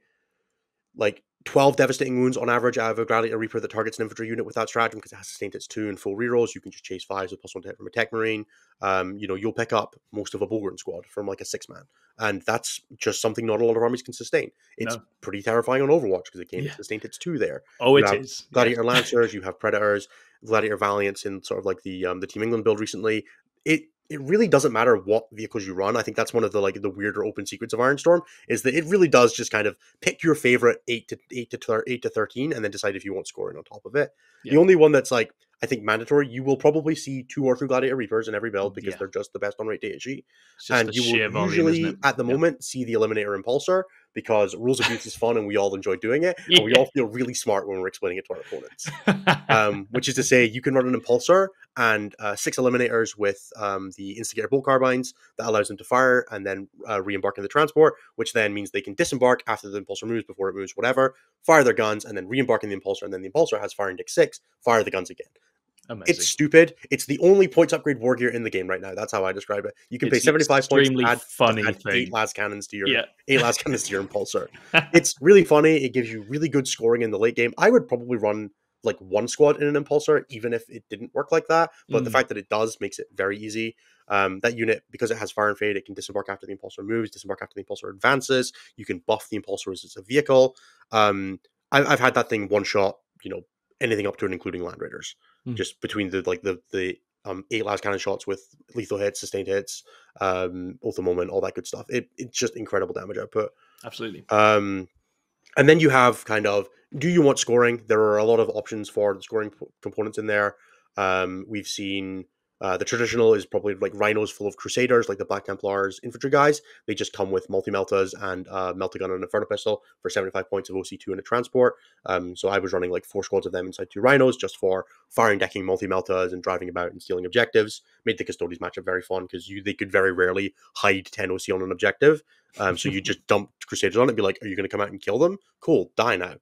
like 12 devastating wounds on average out of a Gladiator Reaper that targets an infantry unit without stratagem because it has sustained its two and full rerolls. You can just chase fives with plus one to hit from a tech marine. Um, you know, you'll pick up most of a Bullgryn squad from like a six man. And that's just something not a lot of armies can sustain. It's No. pretty terrifying on Overwatch because it can Yeah. sustain its two there. oh, it you is. have Yeah. Gladiator Lancers, you have Predators, Gladiator Valiants in sort of like the um, the Team England build recently. It it really doesn't matter what vehicles you run. I think that's one of the like the weirder open secrets of Ironstorm is that it really does just kind of pick your favorite eight to eight to thir- eight to thirteen and then decide if you want scoring on top of it. Yeah. The only one that's like I think mandatory, you will probably see two or three Gladiator Reapers in every build because Yeah. they're just the best on rate data sheet and you will volume, usually at the Yeah. moment see the eliminator impulsor because rules abuse is fun and we all enjoy doing it and we all feel really smart when we're explaining it to our opponents um, which is to say you can run an impulsor and uh, six eliminators with um, the instigator bolt carbines that allows them to fire and then uh, re-embark in the transport which then means they can disembark after the impulsor moves before it moves whatever fire their guns and then re-embark in the impulsor and then the impulsor has firing deck six fire the guns again Amazing. it's stupid. It's the only points upgrade war gear in the game right now. That's how I describe it. You can pay It's an 75 points extremely add, funny add thing. eight las cannons to your yeah. eight las cannons to your impulsor. It's really funny. It gives you really good scoring in the late game. I would probably run like one squad in an impulsor, even if it didn't work like that. But the Mm. fact that it does makes it very easy. Um, that unit, because it has fire and fade, it can disembark after the impulsor moves, disembark after the impulsor advances. You can buff the impulsor as it's a vehicle. Um, I, I've had that thing one shot, you know, anything up to and including land raiders, Mm. just between the like the the um, eight las cannon shots with lethal hits, sustained hits, um, of moment, all that good stuff. It, it's just incredible damage output. Absolutely. Um, and then you have kind of do you want scoring? There are a lot of options for the scoring components in there. Um, we've seen uh, the traditional is probably like rhinos full of crusaders, like the Black Templars infantry guys. They just come with multi meltas and uh, melta gun and an inferno pistol for 75 points of OC2 and a transport. Um, so I was running like four squads of them inside two rhinos just for firing, decking multi meltas and driving about and stealing objectives. Made the Custodes matchup very fun because you they could very rarely hide 10 OC on an objective. Um, so you just dump Crusaders on it and be like, are you going to come out and kill them? Cool, die now.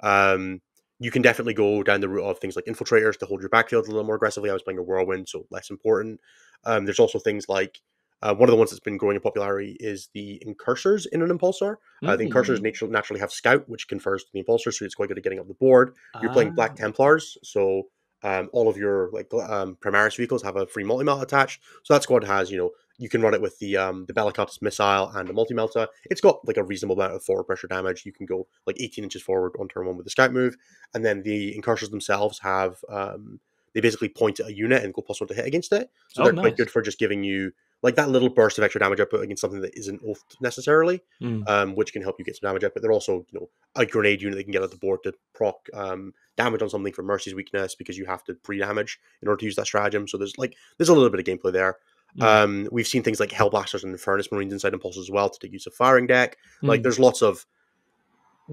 Um, you can definitely go down the route of things like infiltrators to hold your backfield a little more aggressively. I was playing a whirlwind, so less important. Um, there's also things like uh, one of the ones that's been growing in popularity is the incursors in an impulsor. Uh, the incursors Mm. naturally, naturally have scout, which confers to the impulsor, so it's quite good at getting up the board. You're playing Black Ah. Templars, so um, all of your like um, Primaris vehicles have a free multi melt attached. So that squad has, you know, you can run it with the um, the Bellicatus missile and the multi melta. It's got like a reasonable amount of forward pressure damage. You can go like 18 inches forward on turn one with the scout move, and then the incursors themselves have um, they basically point at a unit and go plus one to hit against it. So Oh, they're nice. quite good for just giving you like that little burst of extra damage output against something that isn't oathed necessarily Mm. um, which can help you get some damage up. But they're also, you know, a grenade unit they can get at the board to proc um, damage on something for Mercy's weakness because you have to pre-damage in order to use that stratagem. So there's like there's a little bit of gameplay there. Um, we've seen things like Hellblasters and Infernus Marines inside Impulsors well to take use of firing deck. Like Mm. there's lots of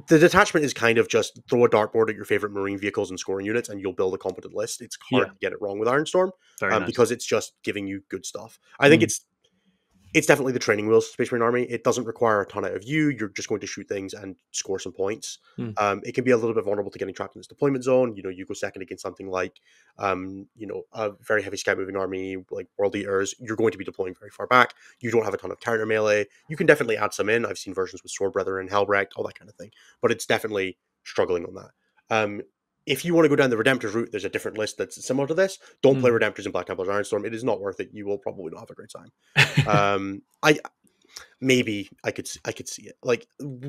the detachment is kind of just throw a dartboard at your favorite marine vehicles and scoring units, and you'll build a competent list. It's hard Yeah. to get it wrong with Ironstorm um, nice. because it's just giving you good stuff. I think Mm. it's it's definitely the training wheels Space Marine Army. It doesn't require a ton out of you. You're just going to shoot things and score some points. Hmm. Um, it can be a little bit vulnerable to getting trapped in this deployment zone. You know, you go second against something like, um, you know, a very heavy scout moving army like World Eaters. You're going to be deploying very far back. You don't have a ton of counter melee. You can definitely add some in. I've seen versions with Sword Brethren, Helbrecht, all that kind of thing. But it's definitely struggling on that. Um, if you want to go down the Redemptors route, there's a different list that's similar to this. Don't play Hmm. Redemptors in Black Templar's Ironstorm. It is not worth it. You will probably not have a great time. Um, I maybe I could I could see it. Like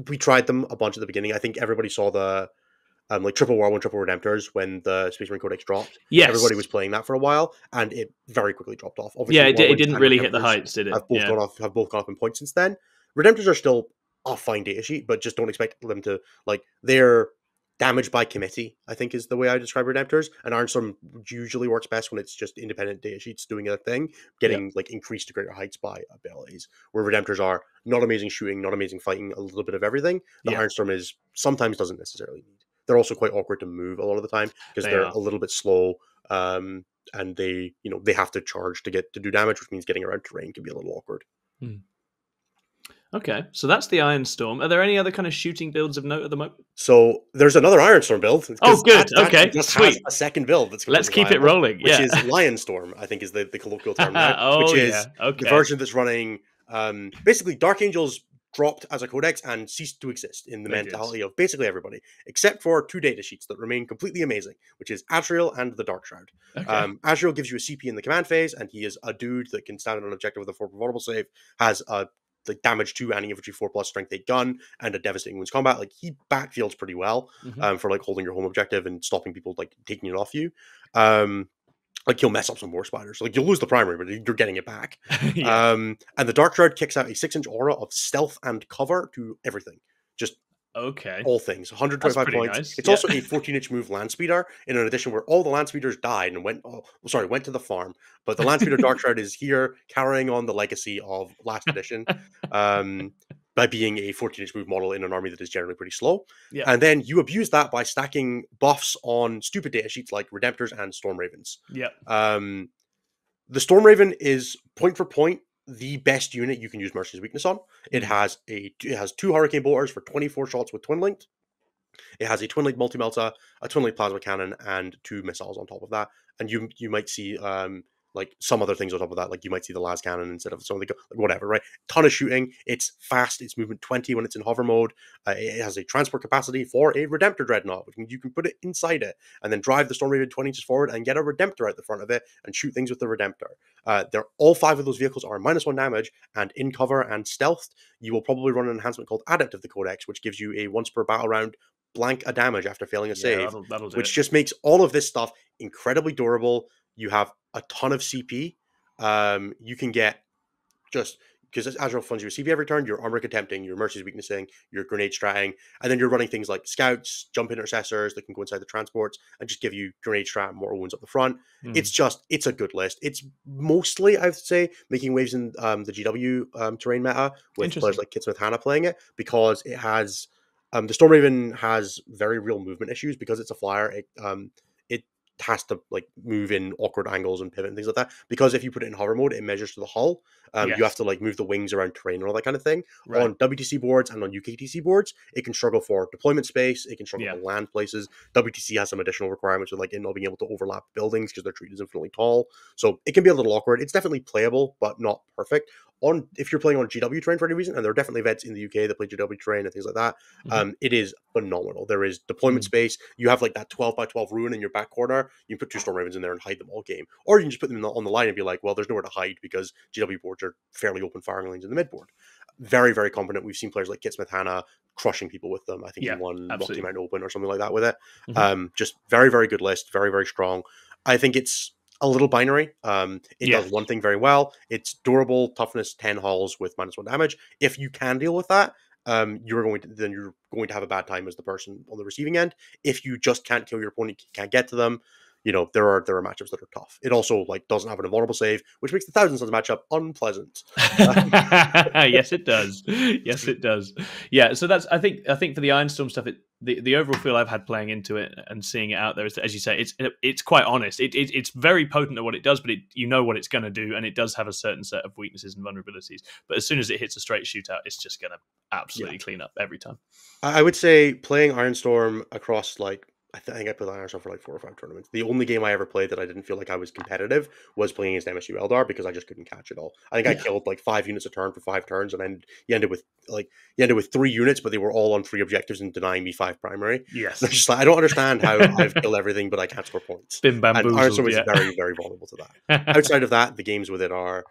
we tried them a bunch at the beginning. I think everybody saw the um, like Triple War One, Triple Redemptors when the Space Marine Codex dropped. yes, Everybody was playing that for a while, and it very quickly dropped off. Obviously, yeah, it, it didn't really hit the heights, did it? Have both Yeah. gone off. Have both gone up in points since then. Redemptors are still a fine data sheet, but just don't expect them to like they're damaged by committee. I think is the way I describe Redemptors. And Ironstorm usually works best when it's just independent data sheets doing a thing, getting like increased to greater heights by abilities. Where Redemptors are not amazing shooting, not amazing fighting, a little bit of everything. The Yeah. Ironstorm is sometimes doesn't necessarily need. They're also quite awkward to move a lot of the time because They are a little bit slow. Um, and they, you know, they have to charge to get to do damage, which means getting around terrain can be a little awkward. Okay, so that's the Iron Storm. Are there any other kind of shooting builds of note at the moment? So there's another Ironstorm build. Oh, good. that- that Okay, has sweet. a second build. That's Let's keep it rolling. Which yeah. is Lionstorm, I think is the, the colloquial term now. oh which is yeah. Okay. the version that's running. Um, basically, Dark Angels dropped as a codex and ceased to exist in the They did. mentality of basically everybody, except for two data sheets that remain completely amazing, which is Azrael and the Dark Shroud. okay. Um, Azrael gives you a CP in the command phase, and he is a dude that can stand on an objective with a four vulnerable save, has a like damage to any infantry four plus strength eight gun, and a devastating wounds combat. Like he backfields pretty well Mhm. um, for like holding your home objective and stopping people like taking it off you. Um, like you'll mess up some more spiders. Like you'll lose the primary, but you're getting it back. yeah. Um, and the Dark Shroud kicks out a six inch aura of stealth and cover to everything. Just okay. all things. 125 pretty points. nice, It's yeah. also a 14 inch move land speeder in an edition where all the land speeders died and went. Oh, sorry, went to the farm. But the land speeder Dark Shroud is here carrying on the legacy of last edition. Um, by being a 14 inch move model in an army that is generally pretty slow. Yeah. And then you abuse that by stacking buffs on stupid data sheets like Redemptors and Storm Ravens. Yeah. Um, the Storm Raven is point for point the best unit you can use Mercy's weakness on. It Mhm. has a it has two Hurricane Bolters for 24 shots with twin linked. It has a twin link multi melta, a twin link plasma cannon, and two missiles on top of that. And you you might see um like some other things on top of that, like you might see the las cannon instead of some of the like whatever, right? Ton of shooting. It's fast. It's movement 20 when it's in hover mode. Uh, it has a transport capacity for a Redemptor Dreadnought, which means you can put it inside it and then drive the Storm Raven 20 inches forward and get a Redemptor out the front of it and shoot things with the Redemptor. Uh, they're all five of those vehicles are minus one damage and in cover and stealthed. You will probably run an enhancement called Adept of the Codex, which gives you a once per battle round blank a damage after failing a Yeah, save that'll, that'll which it. just makes all of this stuff incredibly durable. You have a ton of CP. Um, you can get just because Azrael funds you a CP every turn, you're armor attempting, your mercy's weaknessing, your grenade stratting, and then you're running things like scouts, jump intercessors that can go inside the transports and just give you grenade strat and mortal wounds up the front. Mm. It's just it's a good list. It's mostly I'd say making waves in um, the GW um, terrain meta with players like Kit Smith Hannah playing it because it has um, the Storm Raven has very real movement issues because it's a flyer. It um, it has to like move in awkward angles and pivot and things like that. Because if you put it in hover mode, it measures to the hull. Um, You have to like move the wings around terrain and all that kind of thing. right. On WTC boards and on UKTC boards, it can struggle for deployment space. It can struggle Yeah. for land places. WTC has some additional requirements with like it not being able to overlap buildings because they're treated as infinitely tall. So it can be a little awkward. It's definitely playable, but not perfect. On if you're playing on GW terrain for any reason, and there are definitely vets in the UK that play GW terrain and things like that, Mhm. um, it is phenomenal. There is deployment Mm. space. You have like that 12 by 12 ruin in your back corner. You can put two Storm Ravens in there and hide them all game. Or you can just put them the- on the line and be like, well, there's nowhere to hide because GW boards are fairly open firing lanes in the mid board. Very, very competent. We've seen players like Kit Smith Hannah crushing people with them. I think Yeah, he won Rocky absolutely. Mountain Open or something like that with it. Mhm. Um, just very, very good list. Very, very strong. I think it's a little binary. Um, it Yes. does one thing very well. It's durable, toughness, 10 hulls with minus one damage. If you can deal with that, um, you're going to then you're going to have a bad time as the person on the receiving end. If you just can't kill your opponent, you can't get to them, you know there are there are matchups that are tough. It also like doesn't have an invulnerable save, which makes the Thousand Sons matchup unpleasant. yes, it does. Yes, it does. Yeah, so that's I think I think for the Ironstorm stuff, it the, the overall feel I've had playing into it and seeing it out there is, as you say, it's it's quite honest. It, it it's very potent at what it does, but it, you know what it's going to do, and it does have a certain set of weaknesses and vulnerabilities. But as soon as it hits a straight shootout, it's just going to absolutely yeah. clean up every time. I would say playing Ironstorm across like I, th- I think I played Ironstorm for like four or five tournaments. The only game I ever played that I didn't feel like I was competitive was playing against MSU Eldar because I just couldn't catch it all. I think yeah. I killed like five units a turn for five turns, and then you ended with like you ended with three units, but they were all on three objectives and denying me five primary. Yes, just like I don't understand how I've killed everything, but I can't score points. Been bamboozled. And Ironstorm yeah. is very very vulnerable to that. Outside of that, the games with it are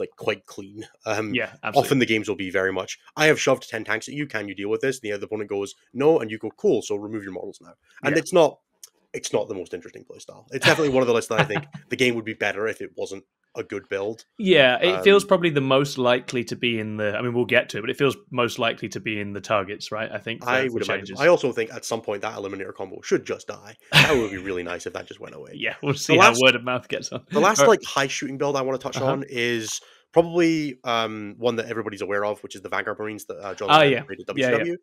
like quite clean. Um, yeah, absolutely. often the games will be very much. I have shoved ten tanks at you. Can you deal with this? And the other opponent goes no, and you go cool. So remove your models now. And yeah. it's not. It's not the most interesting playstyle. It's definitely one of the lists that I think the game would be better if it wasn't a good build. Yeah, it um, feels probably the most likely to be in the. I mean, we'll get to it, but it feels most likely to be in the targets, right? I think. I would imagine. I also think at some point that eliminator combo should just die. That would be really nice if that just went away. Yeah, we'll see the how last, word of mouth gets on. The last like high shooting build I want to touch uh-huh. on is probably um, one that everybody's aware of, which is the Vanguard Marines that uh, John oh, yeah. created WCW. Yeah, yeah.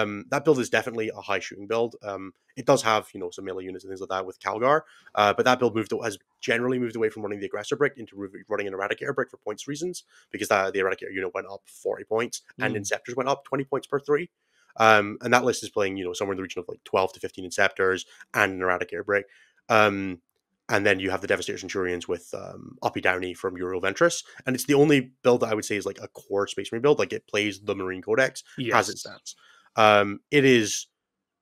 Um, that build is definitely a high shooting build. Um, it does have you know some melee units and things like that with Calgar, uh, but that build moved has generally moved away from running the aggressor brick into running an eradicator brick for points reasons because that the eradicator unit went up 40 points mm. and inceptors went up 20 points per three. Um, and that list is playing, you know, somewhere in the region of like 12 to 15 inceptors and an eradicator brick. Um, and then you have the Devastator Centurions with um, Uppy Downey from Uriel Ventris, and it's the only build that I would say is like a core Space Marine build. Like it plays the Marine Codex yes. as it stands. Um, it is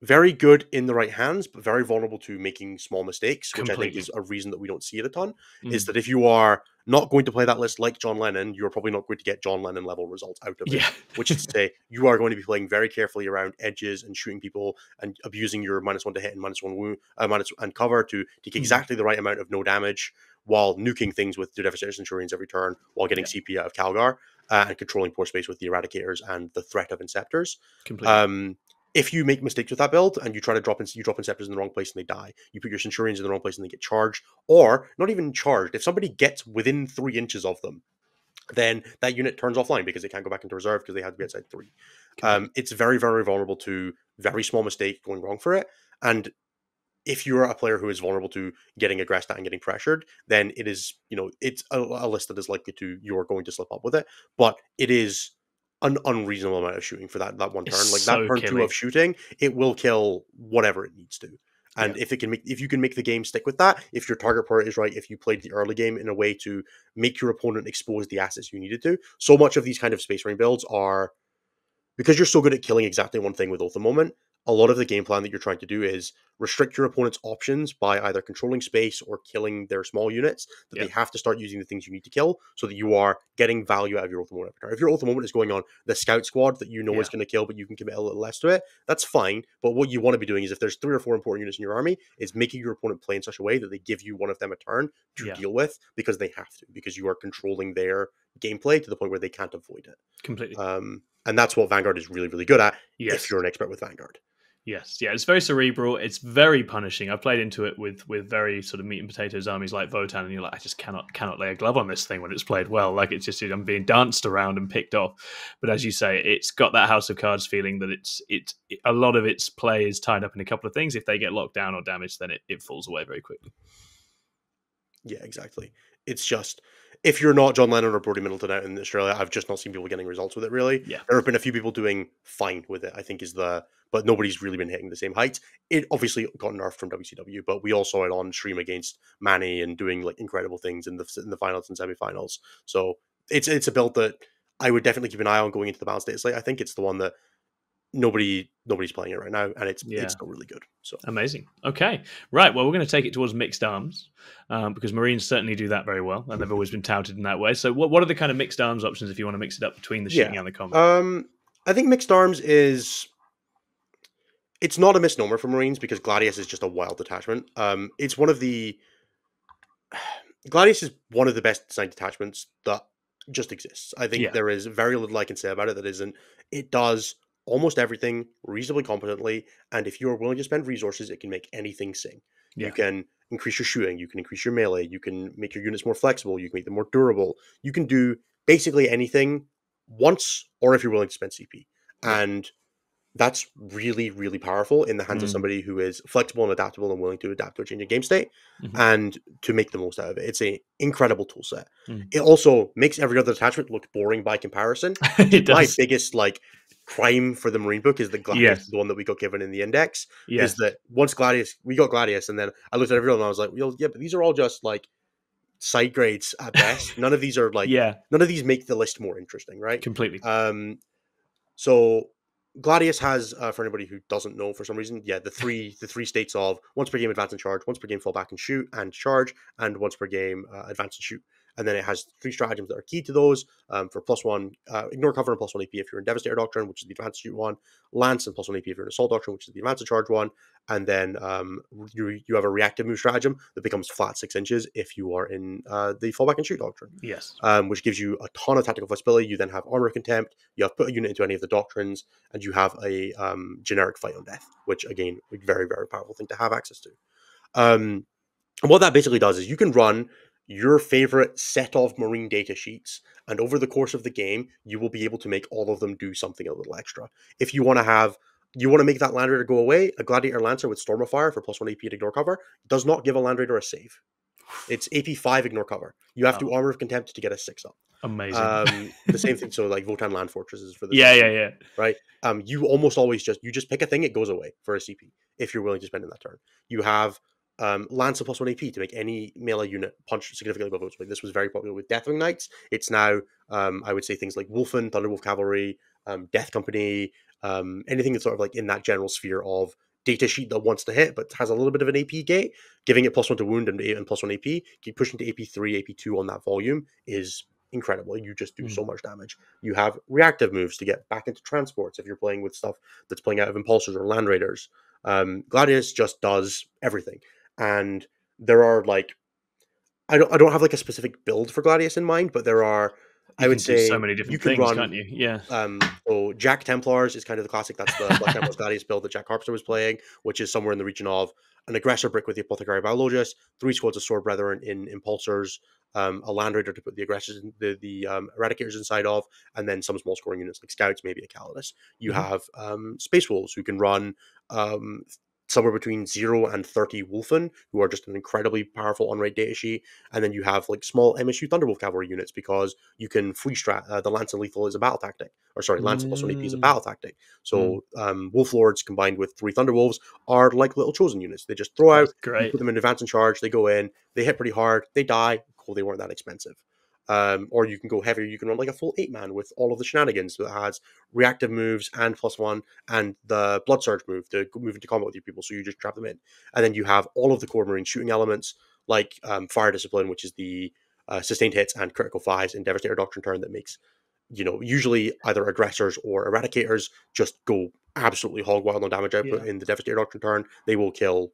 very good in the right hands, but very vulnerable to making small mistakes, Completely. which I think is a reason that we don't see it a ton. Mm. Is that if you are not going to play that list like John Lennon, you're probably not going to get John Lennon level results out of it. Yeah. which is to say, you are going to be playing very carefully around edges and shooting people and abusing your minus one to hit and minus one wound, uh, minus and cover to take mm. exactly the right amount of no damage while nuking things with the Devastator Centurions every turn while getting yeah. CP out of Calgar. Uh, and controlling poor space with the eradicators and the threat of inceptors. Completely. Um, if you make mistakes with that build and you try to drop in, you drop inceptors in the wrong place and they die. You put your centurions in the wrong place and they get charged, or not even charged. If somebody gets within three inches of them, then that unit turns offline because they can't go back into reserve because they had to be outside three. Um, it's very, very vulnerable to very small mistake going wrong for it. And if you're a player who is vulnerable to getting aggressed and getting pressured, then it is, you know, it's a, a list that is likely to you're going to slip up with it. But it is an unreasonable amount of shooting for that that one turn. It's like so that turn killing. two of shooting, it will kill whatever it needs to. And yeah. if it can make if you can make the game stick with that, if your target part is right, if you played the early game in a way to make your opponent expose the assets you needed to, so much of these kind of space marine builds are because you're so good at killing exactly one thing with Oath of Moment, a lot of the game plan that you're trying to do is restrict your opponent's options by either controlling space or killing their small units that yep. they have to start using the things you need to kill so that you are getting value out of your Oath of Moment If your Oath of Moment is going on the scout squad that you know yeah. is going to kill, but you can commit a little less to it, that's fine. But what you want to be doing is if there's three or four important units in your army, is making your opponent play in such a way that they give you one of them a turn to yeah. deal with because they have to, because you are controlling their gameplay to the point where they can't avoid it. Completely. Um, and that's what Vanguard is really, really good at yes. if you're an expert with Vanguard. Yes, yeah, it's very cerebral. It's very punishing. I've played into it with with very sort of meat and potatoes armies like Votann, and you're like, I just cannot cannot lay a glove on this thing when it's played well. Like it's just I'm being danced around and picked off. But as you say, it's got that House of Cards feeling that it's it's it, a lot of its play is tied up in a couple of things. If they get locked down or damaged, then it, it falls away very quickly. Yeah, exactly. It's just if you're not John Lennon or Brodie Middleton out in Australia, I've just not seen people getting results with it. Really, yeah, there have been a few people doing fine with it. I think is the but nobody's really been hitting the same heights. It obviously got nerfed from WCW, but we all saw it on stream against Manny and doing like incredible things in the in the finals and semifinals. So it's it's a build that I would definitely keep an eye on going into the balance data slate. I think it's the one that nobody nobody's playing it right now, and it's yeah. it's still really good. So amazing. Okay, right. Well, we're going to take it towards mixed arms um, because Marines certainly do that very well, and they've always been touted in that way. So, what what are the kind of mixed arms options if you want to mix it up between the shooting yeah. and the combat? Um, I think mixed arms is it's not a misnomer for Marines because Gladius is just a wild detachment. Um, it's one of the Gladius is one of the best designed detachments that just exists. I think yeah. there is very little I can say about it that isn't. It does almost everything reasonably competently, and if you are willing to spend resources, it can make anything sing. Yeah. You can increase your shooting, you can increase your melee, you can make your units more flexible, you can make them more durable. You can do basically anything once, or if you're willing to spend CP. And that's really, really powerful in the hands of Mm. somebody who is flexible and adaptable and willing to adapt to a changing game state Mhm. and to make the most out of it. It's an incredible tool set. Mm. It also makes every other attachment look boring by comparison. it My does. biggest like crime for the Marine book is the Gladius, Yes. the one that we got given in the index. Yes. Is that once Gladius, we got Gladius, and then I looked at everyone and I was like, well, yeah, but these are all just like side grades at best. None of these are like yeah, none of these make the list more interesting, right? completely. Um, so Gladius has, uh, for anybody who doesn't know for some reason, yeah, the three the three states of once per game advance and charge, once per game fall back and shoot and charge, and once per game uh, advance and shoot. And then it has three stratagems that are key to those um, for plus one, uh, ignore cover and plus one AP if you're in Devastator Doctrine, which is the advanced shoot one, Lance and plus one AP if you're in Assault Doctrine, which is the advanced charge one, and then um, you, you have a reactive move stratagem that becomes flat six inches if you are in uh, the fallback and shoot doctrine yes. um, which gives you a ton of tactical flexibility. You then have armor contempt. You have put a unit into any of the doctrines, and you have a um, generic fight on death, which again, a very very powerful thing to have access to. Um, and what that basically does is you can run your favorite set of marine data sheets, and over the course of the game, you will be able to make all of them do something a little extra. If you want to have you want to make that Land Raider go away, a Gladiator Lancer with Storm of Fire for plus one AP to ignore cover does not give a Land Raider a save. It's AP five ignore cover. You have to Oh. armor of contempt to get a six up. Amazing. Um, the same thing. So like Votann land fortresses for the yeah, yeah, yeah. Um, you almost always just you just pick a thing, it goes away for a CP if you're willing to spend in that turn. You have um, Lance plus one AP to make any melee unit punch significantly above its weight. This was very popular with Deathwing Knights. It's now um, I would say things like Wulfen, Thunderwolf Cavalry, um, Death Company, um, anything that's sort of like in that general sphere of data sheet that wants to hit but has a little bit of an AP gate, giving it plus one to wound and, and plus one AP, keep pushing to AP three, AP two on that volume is incredible. You just do Mm. so much damage. You have reactive moves to get back into transports if you're playing with stuff that's playing out of impulsors or land raiders. Um, Gladius just does everything, and there are like, I don't I don't have like a specific build for Gladius in mind, but there are. I would say so many different you can things, run can't you? Yeah. um, so Jack Templars is kind of the classic. That's the Black Templars Gladius build that Jack Harpster was playing, which is somewhere in the region of an aggressor brick with the Apothecary Biologis, three squads of Sword Brethren in Impulsors, um, a Land Raider to put the aggressors, in, the the um, Eradicators inside of, and then some small scoring units like Scouts, maybe a Callidus. You Mhm. have um, Space Wolves who can run um, somewhere between zero and 30 Wulfen, who are just an incredibly powerful on raid data sheet. And then you have like small MSU Thunderwolf cavalry units because you can free strat. Uh, the Lance and Lethal is a battle tactic, or sorry, Lance plus one AP is a Mm. battle tactic. So um, Wolf Lords combined with three Thunderwolves are like little chosen units. They just throw out, put them in advance and charge, they go in, they hit pretty hard, they die. Cool, they weren't that expensive. Um, or you can go heavier, you can run like a full eight man with all of the shenanigans that has reactive moves and plus one and the blood surge move to move into combat with your people. So you just trap them in. And then you have all of the core marine shooting elements like um, fire discipline, which is the uh, sustained hits and critical fives in Devastator Doctrine turn that makes, you know, usually either aggressors or eradicators just go absolutely hog wild on damage output Yeah. in the Devastator Doctrine turn. They will kill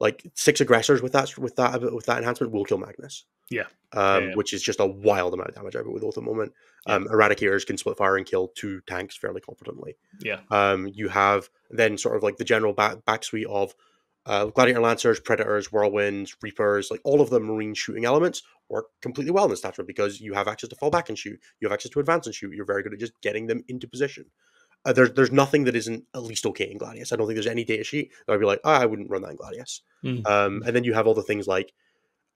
like six aggressors with that with that with that enhancement will kill Magnus. Yeah. Um, yeah. which is just a wild amount of damage output with Oath at the moment. Yeah. Um, Eradicators can split fire and kill two tanks fairly confidently. Yeah. Um, you have then sort of like the general back, back suite of uh, Gladiator Lancers, Predators, Whirlwinds, Reapers, like all of the marine shooting elements work completely well in this attachment because you have access to fall back and shoot, you have access to advance and shoot, you're very good at just getting them into position. Uh, there's there's nothing that isn't at least okay in Gladius. I don't think there's any data sheet that I'd be like, oh, I wouldn't run that in Gladius. Mm. Um, and then you have all the things like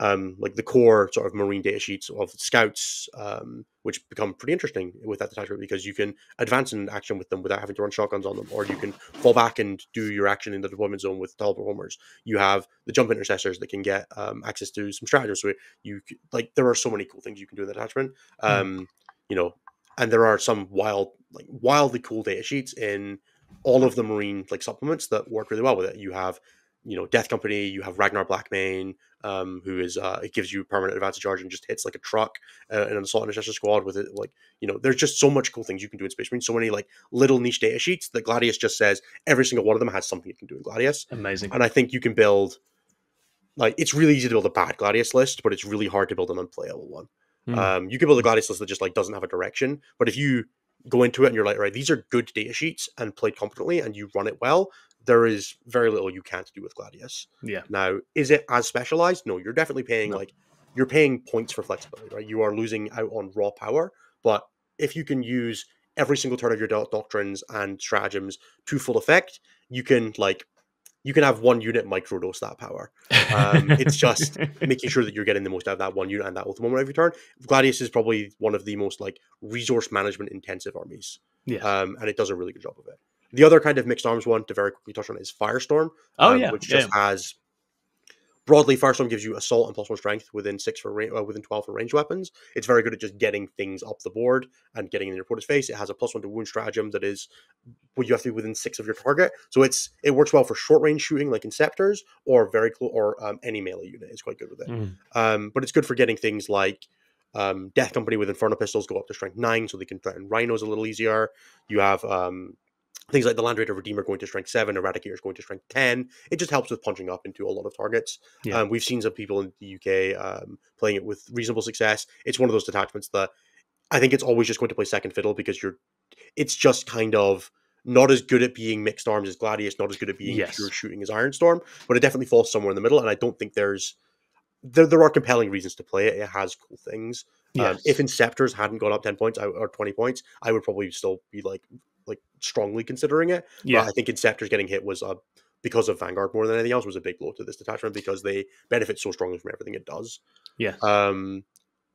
um, like the core sort of marine data sheets of scouts, um, which become pretty interesting with that detachment because you can advance in action with them without having to run shotguns on them, or you can fall back and do your action in the deployment zone with teleperformers. You have the jump intercessors that can get um, access to some stratagems. So you like there are so many cool things you can do in the attachment. Mm. Um, you know, and there are some wild, like wildly cool data sheets in all of the marine like supplements that work really well with it. You have you know Death Company, you have Ragnar Blackmane, um, who is uh, it gives you permanent advantage charge and just hits like a truck uh, in an assault and intercessor squad with it. Like you know, there's just so much cool things you can do in Space Marine. So many like little niche data sheets that Gladius just says every single one of them has something you can do in Gladius, Amazing. and I think you can build. Like it's really easy to build a bad Gladius list, but it's really hard to build an unplayable one. Mm. Um, you can build a Gladius list that just like doesn't have a direction, but if you go into it and you're like, right, these are good data sheets and played competently, and you run it well, there is very little you can't do with Gladius. Yeah. Now, is it as specialized? No, you're definitely paying No. like you're paying points for flexibility, right? You are losing out on raw power, but if you can use every single turn of your doctrines and stratagems to full effect, you can like you can have one unit microdose that power. Um, it's just making sure that you're getting the most out of that one unit and that ultimate moment every turn. Gladius is probably one of the most like resource management intensive armies, Yes. um, and it does a really good job of it. The other kind of mixed arms one to very quickly touch on is Firestorm. oh um, yeah. which yeah. just has broadly Firestorm gives you assault and plus one strength within six for ra- uh, within twelve for ranged weapons. It's very good at just getting things up the board and getting in your opponent's face. It has a plus one to wound stratagem that is well, you have to be within six of your target, so it's it works well for short range shooting like Inceptors or very close or um, any melee unit is quite good with it. Mm. Um, but it's good for getting things like um, Death Company with Inferno pistols go up to strength nine, so they can threaten rhinos a little easier. You have um, things like the Land Raider Redeemer going to strength seven, Eradicators going to strength ten. It just helps with punching up into a lot of targets. Yeah. Um, we've seen some people in the UK um, playing it with reasonable success. It's one of those detachments that I think it's always just going to play second fiddle because you're. It's just kind of not as good at being mixed arms as Gladius, not as good at being Yes. pure shooting as Ironstorm, but it definitely falls somewhere in the middle. And I don't think there's there there are compelling reasons to play it. It has cool things. Um, if Inceptors hadn't gone up ten points I, or twenty points, I would probably still be like like strongly considering it. yeah. But I think Inceptors getting hit was uh, because of Vanguard more than anything else was a big blow to this detachment because they benefit so strongly from everything it does. Yeah. Um,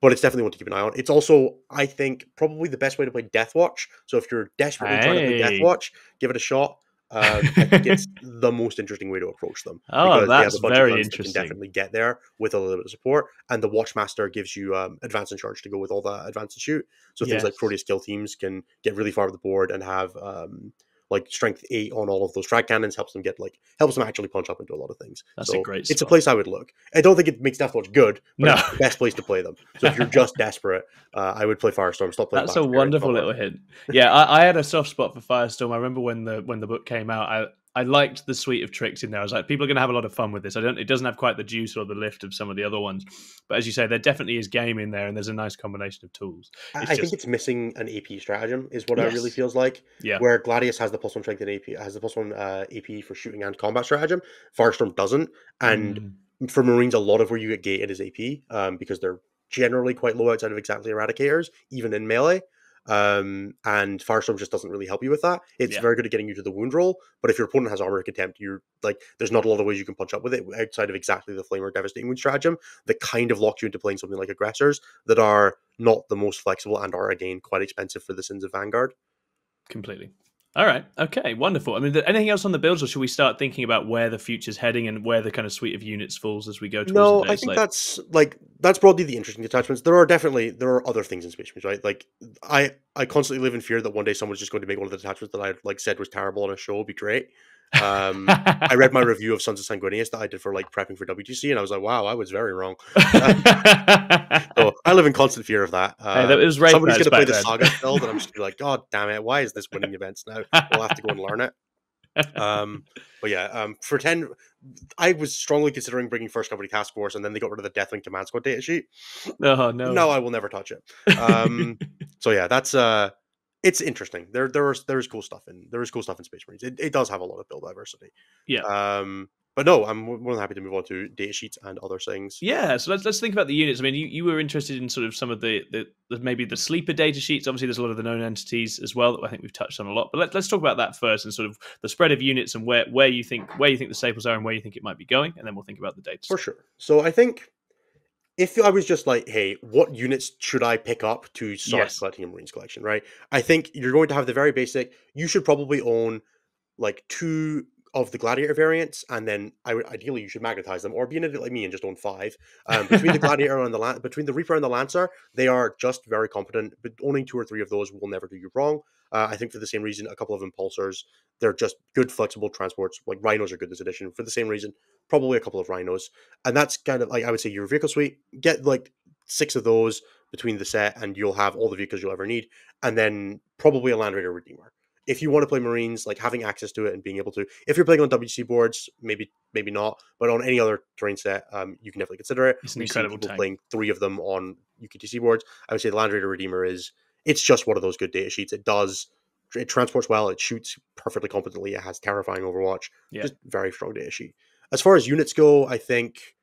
but it's definitely one to keep an eye on. It's also, I think, probably the best way to play Death Watch. So if you're desperately trying to play Death Watch, give it a shot. Um, I think it's the most interesting way to approach them. Oh, because they have that's a bunch of very guns that interesting. Can definitely get there with a little bit of support, and the Watchmaster gives you um, advance and charge to go with all the advance and shoot. So things like. Proteus kill teams can get really far up the board and have um, like strength eight on all of those frag cannons. Helps them get like helps them actually punch up into a lot of things. That's a So great It's a place I would look. I don't think it makes Death Watch good, but No. it's the best place to play them. So if you're just desperate, uh, I would play Firestorm. Stop playing. That's a Black Spirit, wonderful little hint. Yeah, I, I had a soft spot for Firestorm. I remember when the when the book came out. I I liked the suite of tricks in there. I was like, people are going to have a lot of fun with this. I don't. It doesn't have quite the juice or the lift of some of the other ones, but as you say, there definitely is game in there, and there's a nice combination of tools. I, It's I just- think it's missing an AP stratagem, is what it really feels like. Yeah. Where Gladius has the plus one strength and AP has the plus one uh, AP for shooting and combat stratagem, Firestorm doesn't. And Mm, for Marines, a lot of where you get gated is AP um, because they're generally quite low outside of exactly eradicators, even in melee. Um, and Firestorm just doesn't really help you with that. It's Yeah. very good at getting you to the wound roll, but if your opponent has armor contempt, you're like, there's not a lot of ways you can punch up with it outside of exactly the flame or devastating wound stratagem that kind of locks you into playing something like aggressors that are not the most flexible and are again quite expensive for the sins of Vanguard. completely. All right. Okay. Wonderful. I mean, anything else on the builds, or should we start thinking about where the future's heading and where the kind of suite of units falls as we go towards No, the I think later? that's like that's broadly the interesting detachments. There are definitely there are other things in Space Marines, right? Like I I constantly live in fear that one day someone's just going to make one of the detachments that I like said was terrible on a show be great. Um, I read my review of Sons of Sanguinius that I did for like prepping for WTC, and I was like, wow, I was very wrong. So I live in constant fear of that. Hey, that Um, was Wraith somebody's going to play the then. Saga build, and I'm just gonna be like, God damn it, why is this winning events now? We'll have to go and learn it. Um, but yeah, um, for ten, I was strongly considering bringing First Company Task Force, and then they got rid of the Deathwing Command Squad data sheet. oh no. No, I will never touch it. Um, so yeah, that's uh, it's interesting. There, there is there is cool stuff in there is cool stuff in Space Marines. It, it does have a lot of build diversity. Yeah. Um, but no, I'm more than happy to move on to data sheets and other things. Yeah, so let's let's think about the units. I mean, you, you were interested in sort of some of the, the, the maybe the sleeper data sheets. Obviously, there's a lot of the known entities as well that I think we've touched on a lot. But let's let's talk about that first and sort of the spread of units and where, where you think where you think the staples are and where you think it might be going, and then we'll think about the data. For sure. So I think if I was just like, hey, what units should I pick up to start Yes. collecting a Marines collection, right? I think you're going to have the very basic. You should probably own like two of the gladiator variants, and then I would ideally you should magnetize them, or be an idiot like me and just own five. Um, between the gladiator and the Lan- between the reaper and the lancer, they are just very competent. But owning two or three of those will never do you wrong. Uh, I think for the same reason, a couple of impulsors, they're just good flexible transports. Like rhinos are good this edition. For the same reason, probably a couple of rhinos, and that's kind of like I would say your vehicle suite. Get like six of those between the set, and you'll have all the vehicles you'll ever need, and then probably a Land Raider Redeemer. If you want to play Marines, like having access to it and being able to, if you're playing on WC boards, maybe maybe not, but on any other terrain set, um, you can definitely consider it. It's an We've seen incredible people tank. playing three of them on UKTC boards. I would say the Land Raider Redeemer is it's just one of those good data sheets. It does it transports well, it shoots perfectly competently, it has terrifying Overwatch. Yeah. Just very strong data sheet. As far as units go, I think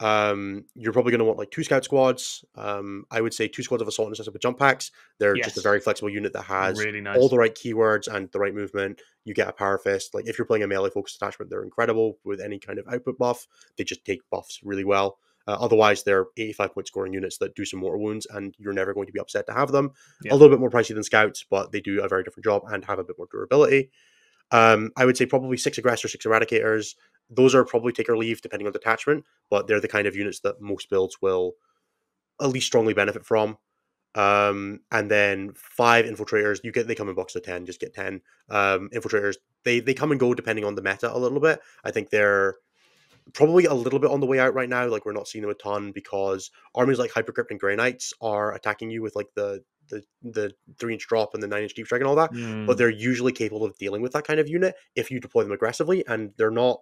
um, you're probably going to want like two scout squads. Um, I would say two squads of assault intercessor with jump packs. They're just a very flexible unit that has really nice. all the right keywords and the right movement. You get a power fist. Like if you're playing a melee focused attachment, they're incredible with any kind of output buff. They just take buffs really well. Uh, otherwise, they're 85 point scoring units that do some mortal wounds, and you're never going to be upset to have them. Yeah. A little bit more pricey than scouts, but they do a very different job and have a bit more durability. Um, I would say probably six aggressors, six eradicators. Those are probably take or leave depending on detachment, but they're the kind of units that most builds will at least strongly benefit from. Um, and then five infiltrators. You get they come in boxes of ten. Just get ten. Um, infiltrators. They they come and go depending on the meta a little bit. I think they're probably a little bit on the way out right now. Like we're not seeing them a ton because armies like Hypercrypt and Grey Knights are attacking you with like the the the three inch drop and the nine inch deep strike and all that Mm, but they're usually capable of dealing with that kind of unit if you deploy them aggressively, and they're not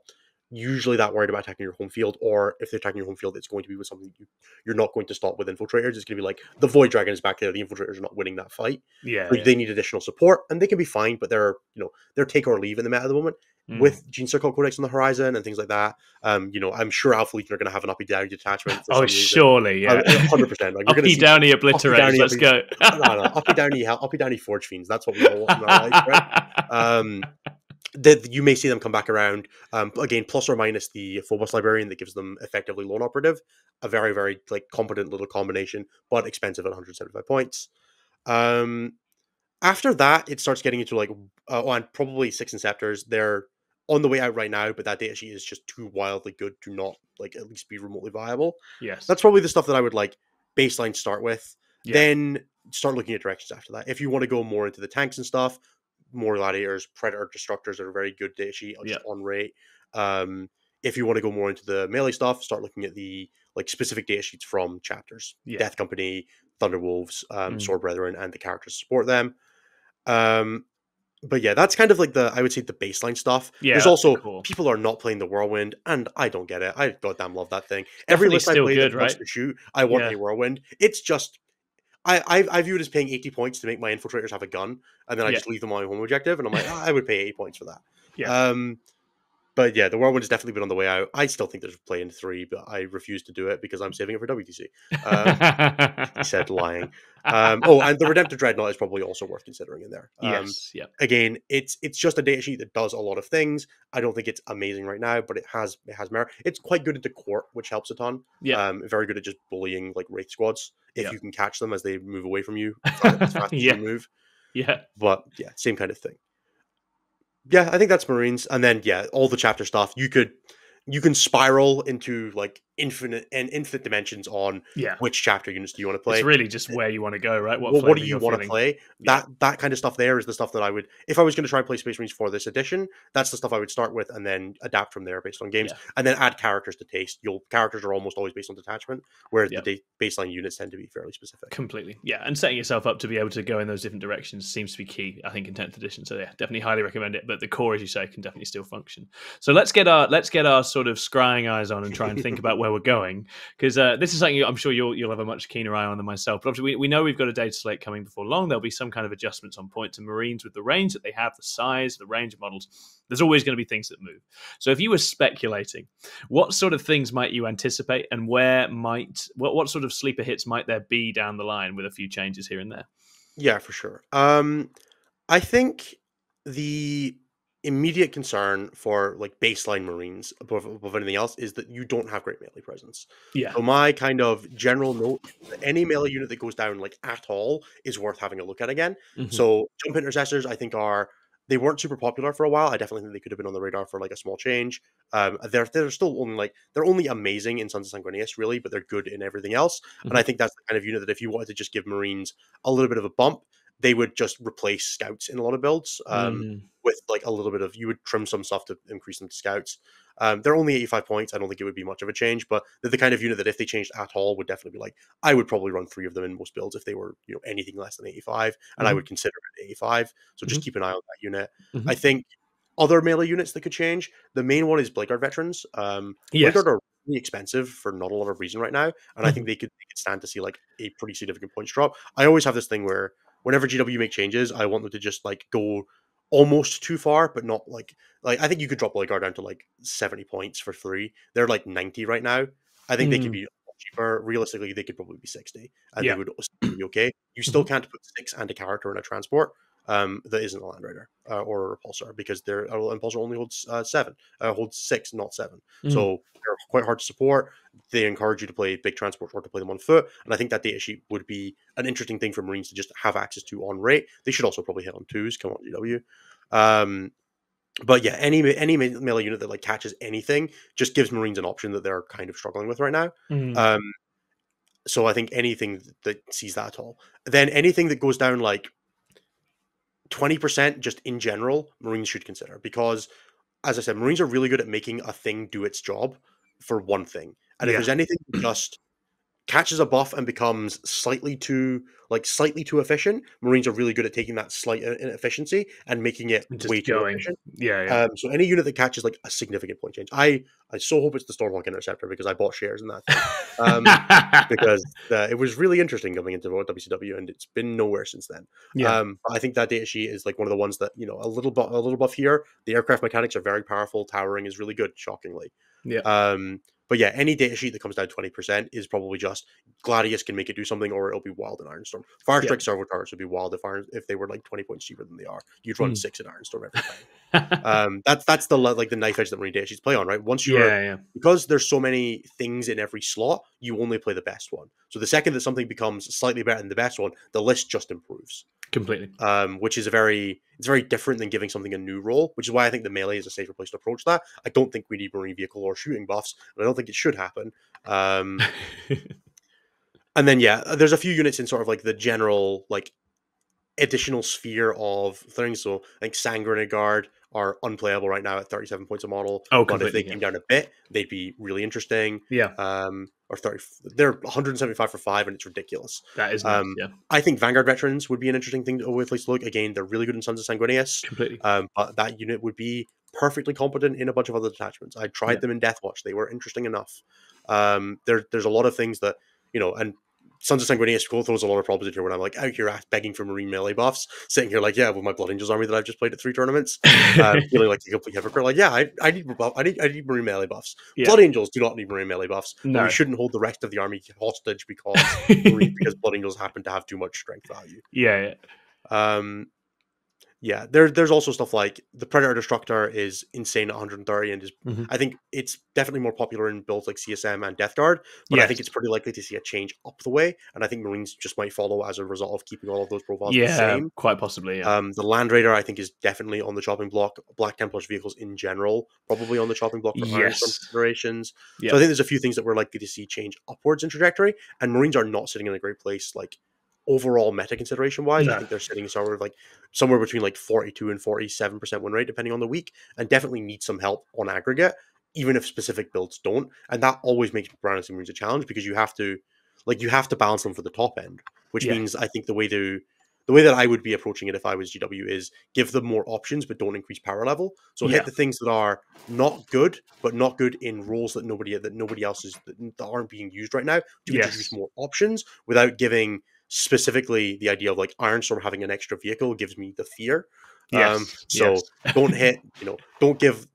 usually that worried about attacking your home field. Or if they're attacking your home field, it's going to be with something you, you're not going to stop with infiltrators. It's going to be like the Void Dragon is back there. The infiltrators are not winning that fight. yeah, yeah. They need additional support, and they can be fine, but they're you know they're take or leave in the meta at the moment. Mm. With Gene Circle Codex on the horizon and things like that, um, you know, I'm sure Alpha Legion are going to have an uppy downy detachment. Oh surely, yeah. hundred percent. Like Uppy downy obliterate. Let's uppy- go. no, no, uppy downy, uppy downy Forge Fiends. That's what we all want in our life, right? um, that you may see them come back around um, again, plus or minus the Phobos Librarian that gives them effectively lone operative, a very very like competent little combination, but expensive at 175 points. Um, after that, it starts getting into like uh, oh, and probably six inceptors. They're on the way out right now, but that data sheet is just too wildly good to not like at least be remotely viable. yes. That's probably the stuff that I would like baseline start with. Yeah. Then start looking at directions after that. If you want to go more into the tanks and stuff, more gladiators, predator destructors are very good data sheet just on rate. Um, if you want to go more into the melee stuff, start looking at the like specific data sheets from chapters. Yeah. Death Company, Thunderwolves, um, Mm. Sword Brethren, and the characters to support them. Um, but yeah, that's kind of like the I would say the baseline stuff. Yeah, There's also core. people are not playing the whirlwind, and I don't get it. I goddamn love that thing. Every Definitely list I play good, that wants right? to shoot, I want Yeah. a whirlwind. It's just I, I I view it as paying 80 points to make my infiltrators have a gun, and then I Yeah. just leave them on my home objective, and I'm like, "Ah, I would pay 80 points for that. Yeah. Um, but yeah, the whirlwind has definitely been on the way out. I still think there's a play in three, but I refuse to do it because I'm saving it for WTC. Um, he said lying. Um, oh, and the Redemptor Dreadnought is probably also worth considering in there. Um, yes. Yeah. again, it's it's just a data sheet that does a lot of things. I don't think it's amazing right now, but it has it has merit. It's quite good into court, which helps a ton. Yeah. Um, very good at just bullying like wraith squads if Yeah. you can catch them as they move away from you as fast as Yeah. you move. Yeah. But yeah, same kind of thing. Yeah, I think that's Marines, and then yeah, all the chapter stuff. You could you can spiral into like infinite and infinite dimensions on Yeah. which chapter units do you want to play It's really just where you want to go, right? what, what, do you want to play? Yeah. That that kind of stuff there is the stuff that I would if I was going to try and play Space Marines for this edition, that's the stuff I would start with and then adapt from there based on games Yeah. and then add characters to taste. You'll characters are almost always based on detachment, whereas Yeah. the da- baseline units tend to be fairly specific. Completely, yeah, and setting yourself up to be able to go in those different directions seems to be key. I think in tenth edition, so yeah, definitely highly recommend it. But the core, as you say, can definitely still function. So let's get our let's get our sort of scrying eyes on and try and think about where we're going because uh, this is something I'm sure you'll you'll have a much keener eye on than myself. But obviously, we, we know we've got a data slate coming before long. There'll be some kind of adjustments on point to Marines with the range that they have, the size, the range of models. There's always going to be things that move. So if you were speculating, what sort of things might you anticipate, and where might what what sort of sleeper hits might there be down the line with a few changes here and there? Yeah, for sure. Um, I think the immediate concern for like baseline Marines above, above anything else is that you don't have great melee presence. Yeah, So my kind of general note: any melee unit that goes down like at all is worth having a look at again. Mhm. So jump intercessors, I think, are they weren't super popular for a while. I definitely think they could have been on the radar for like a small change. Um, they're they're still only like they're only amazing in Sons of Sanguinius, really, but they're good in everything else. And I think that's the kind of unit that if you wanted to just give Marines a little bit of a bump, they would just replace scouts in a lot of builds. Um, Mm. with like a little bit of you would trim some stuff to increase them to scouts. Um, they're only 85 points. I don't think it would be much of a change, but they're the kind of unit that if they changed at all would definitely be like I would probably run three of them in most builds if they were you know anything less than 85, and I Mhm. would consider it 85. So just Mhm. keep an eye on that unit. Mhm. I think other melee units that could change. The main one is Bladeguard veterans. Um, Yes. Bladeguard are really expensive for not a lot of reason right now, and I Mhm. think they could, they could stand to see like a pretty significant points drop. I always have this thing where whenever GW make changes, I want them to just like go almost too far, but not like like I think you could drop Blade Guard down to like seventy points for three. They're like ninety right now. I think they could Mm. be cheaper. Realistically, they could probably be sixty, and Yeah. they would still be okay. You still can't put six and a character in a transport um, that isn't a Land Raider uh, or a Repulsor because their uh, Impulsor only holds uh, seven, uh, holds six, not seven. Mhm. So they're quite hard to support. They encourage you to play big transports or to play them on foot, and I think that data sheet would be an interesting thing for Marines to just have access to on rate. They should also probably hit on twos. Come on, GW. Um, but yeah, any any me- melee unit that like catches anything just gives Marines an option that they're kind of struggling with right now. Mm. Um, so I think anything that sees that at all, then anything that goes down like twenty percent, just in general, Marines should consider because, as I said, Marines are really good at making a thing do its job for one thing, and if there's anything just catches a buff and becomes slightly too like slightly too efficient, Marines are really good at taking that slight uh, inefficiency and making it Just way too efficient. yeah, yeah. Um, so any unit that catches like a significant point change, I I so hope it's the Stormhawk Interceptor because I bought shares in that um, because uh, it was really interesting coming into WTC, and it's been nowhere since then. yeah. Um, I think that data sheet is like one of the ones that you know a little bu- a little buff here. The aircraft mechanics are very powerful. Towering is really good, shockingly. Yeah. Um, but yeah, any data sheet that comes down twenty percent is probably just Gladius can make it do something, or it'll be wild in Ironstorm. Fire Yeah. Strike servo turrets would be wild if Iron if they were like twenty points cheaper than they are. You'd run Mm. six in Ironstorm every time. um, that's that's the like the knife edge that Marine data sheets play on, right? Once you're yeah, yeah. because there's so many things in every slot, you only play the best one. So the second that something becomes slightly better than the best one, the list just improves. Completely. Um, which is a very it's very different than giving something a new role, which is why I think the melee is a safer place to approach that. I don't think we need marine vehicle or shooting buffs, and I don't think it should happen. Um, and then yeah, there's a few units in sort of like the general like additional sphere of things. So I think Sanguinary Guard are unplayable right now at 37 points a model. Oh, but if they came down a bit, they'd be really interesting. yeah, Um, or 30, they're 175 for five, and it's ridiculous. that is nice. um, yeah, I think Vanguard veterans would be an interesting thing to a place to look. Again, they're really good in Sons of Sanguinius, completely. um, but that unit would be perfectly competent in a bunch of other detachments. I tried Yeah. them in Deathwatch; they were interesting enough. Um, there, there's a lot of things that you know, and Sons of Sanguinius throws a lot of problems in here when I'm like out here begging for marine melee buffs, sitting here like, yeah, with my Blood Angels army that I've just played at three tournaments, uh, feeling like a complete hypocrite. Like, yeah, I, I need buff, I need I need marine melee buffs. Yeah. Blood Angels do not need marine melee buffs. No. we shouldn't hold the rest of the army hostage because Marine- because Blood Angels happen to have too much strength value. yeah, yeah. Um, yeah, there, there's also stuff like the Predator Destructor is insane at 130, and is Mhm. I think it's definitely more popular in builds like CSM and Death Guard, but I think it's pretty likely to see a change up the way, and I think Marines just might follow as a result of keeping all of those profiles the yeah, same. quite possibly. Yeah. Um, the Land Raider, I think, is definitely on the chopping block. Black Templars vehicles in general, probably on the chopping block for Yes. considerations. Yeah. So I think there's a few things that we're likely to see change upwards in trajectory, and Marines are not sitting in a great place, like overall meta consideration wise. I think they're sitting somewhere like somewhere between like 42 and 47 percent win rate, depending on the week, and definitely need some help on aggregate, even if specific builds don't. And that always makes Brown and Marines a challenge because you have to, like, you have to balance them for the top end, which Yeah. means I think the way to the way that I would be approaching it if I was GW is give them more options, but don't increase power level. So Yeah. hit the things that are not good, but not good in roles that nobody that nobody else is that that aren't being used right now to introduce more options without giving specifically the idea of like Ironstorm having an extra vehicle gives me the fear. yes. um, so yes. Don't hit, you know, don't give,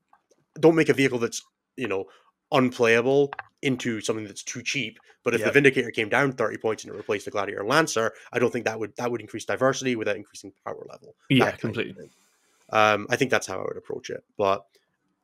don't make a vehicle that's you know unplayable into something that's too cheap. But if Yep. the Vindicator came down thirty points and it replaced the Gladiator Lancer, I don't think that would that would increase diversity without increasing power level. yeah, that kind of completely. Um, I think that's how I would approach it. But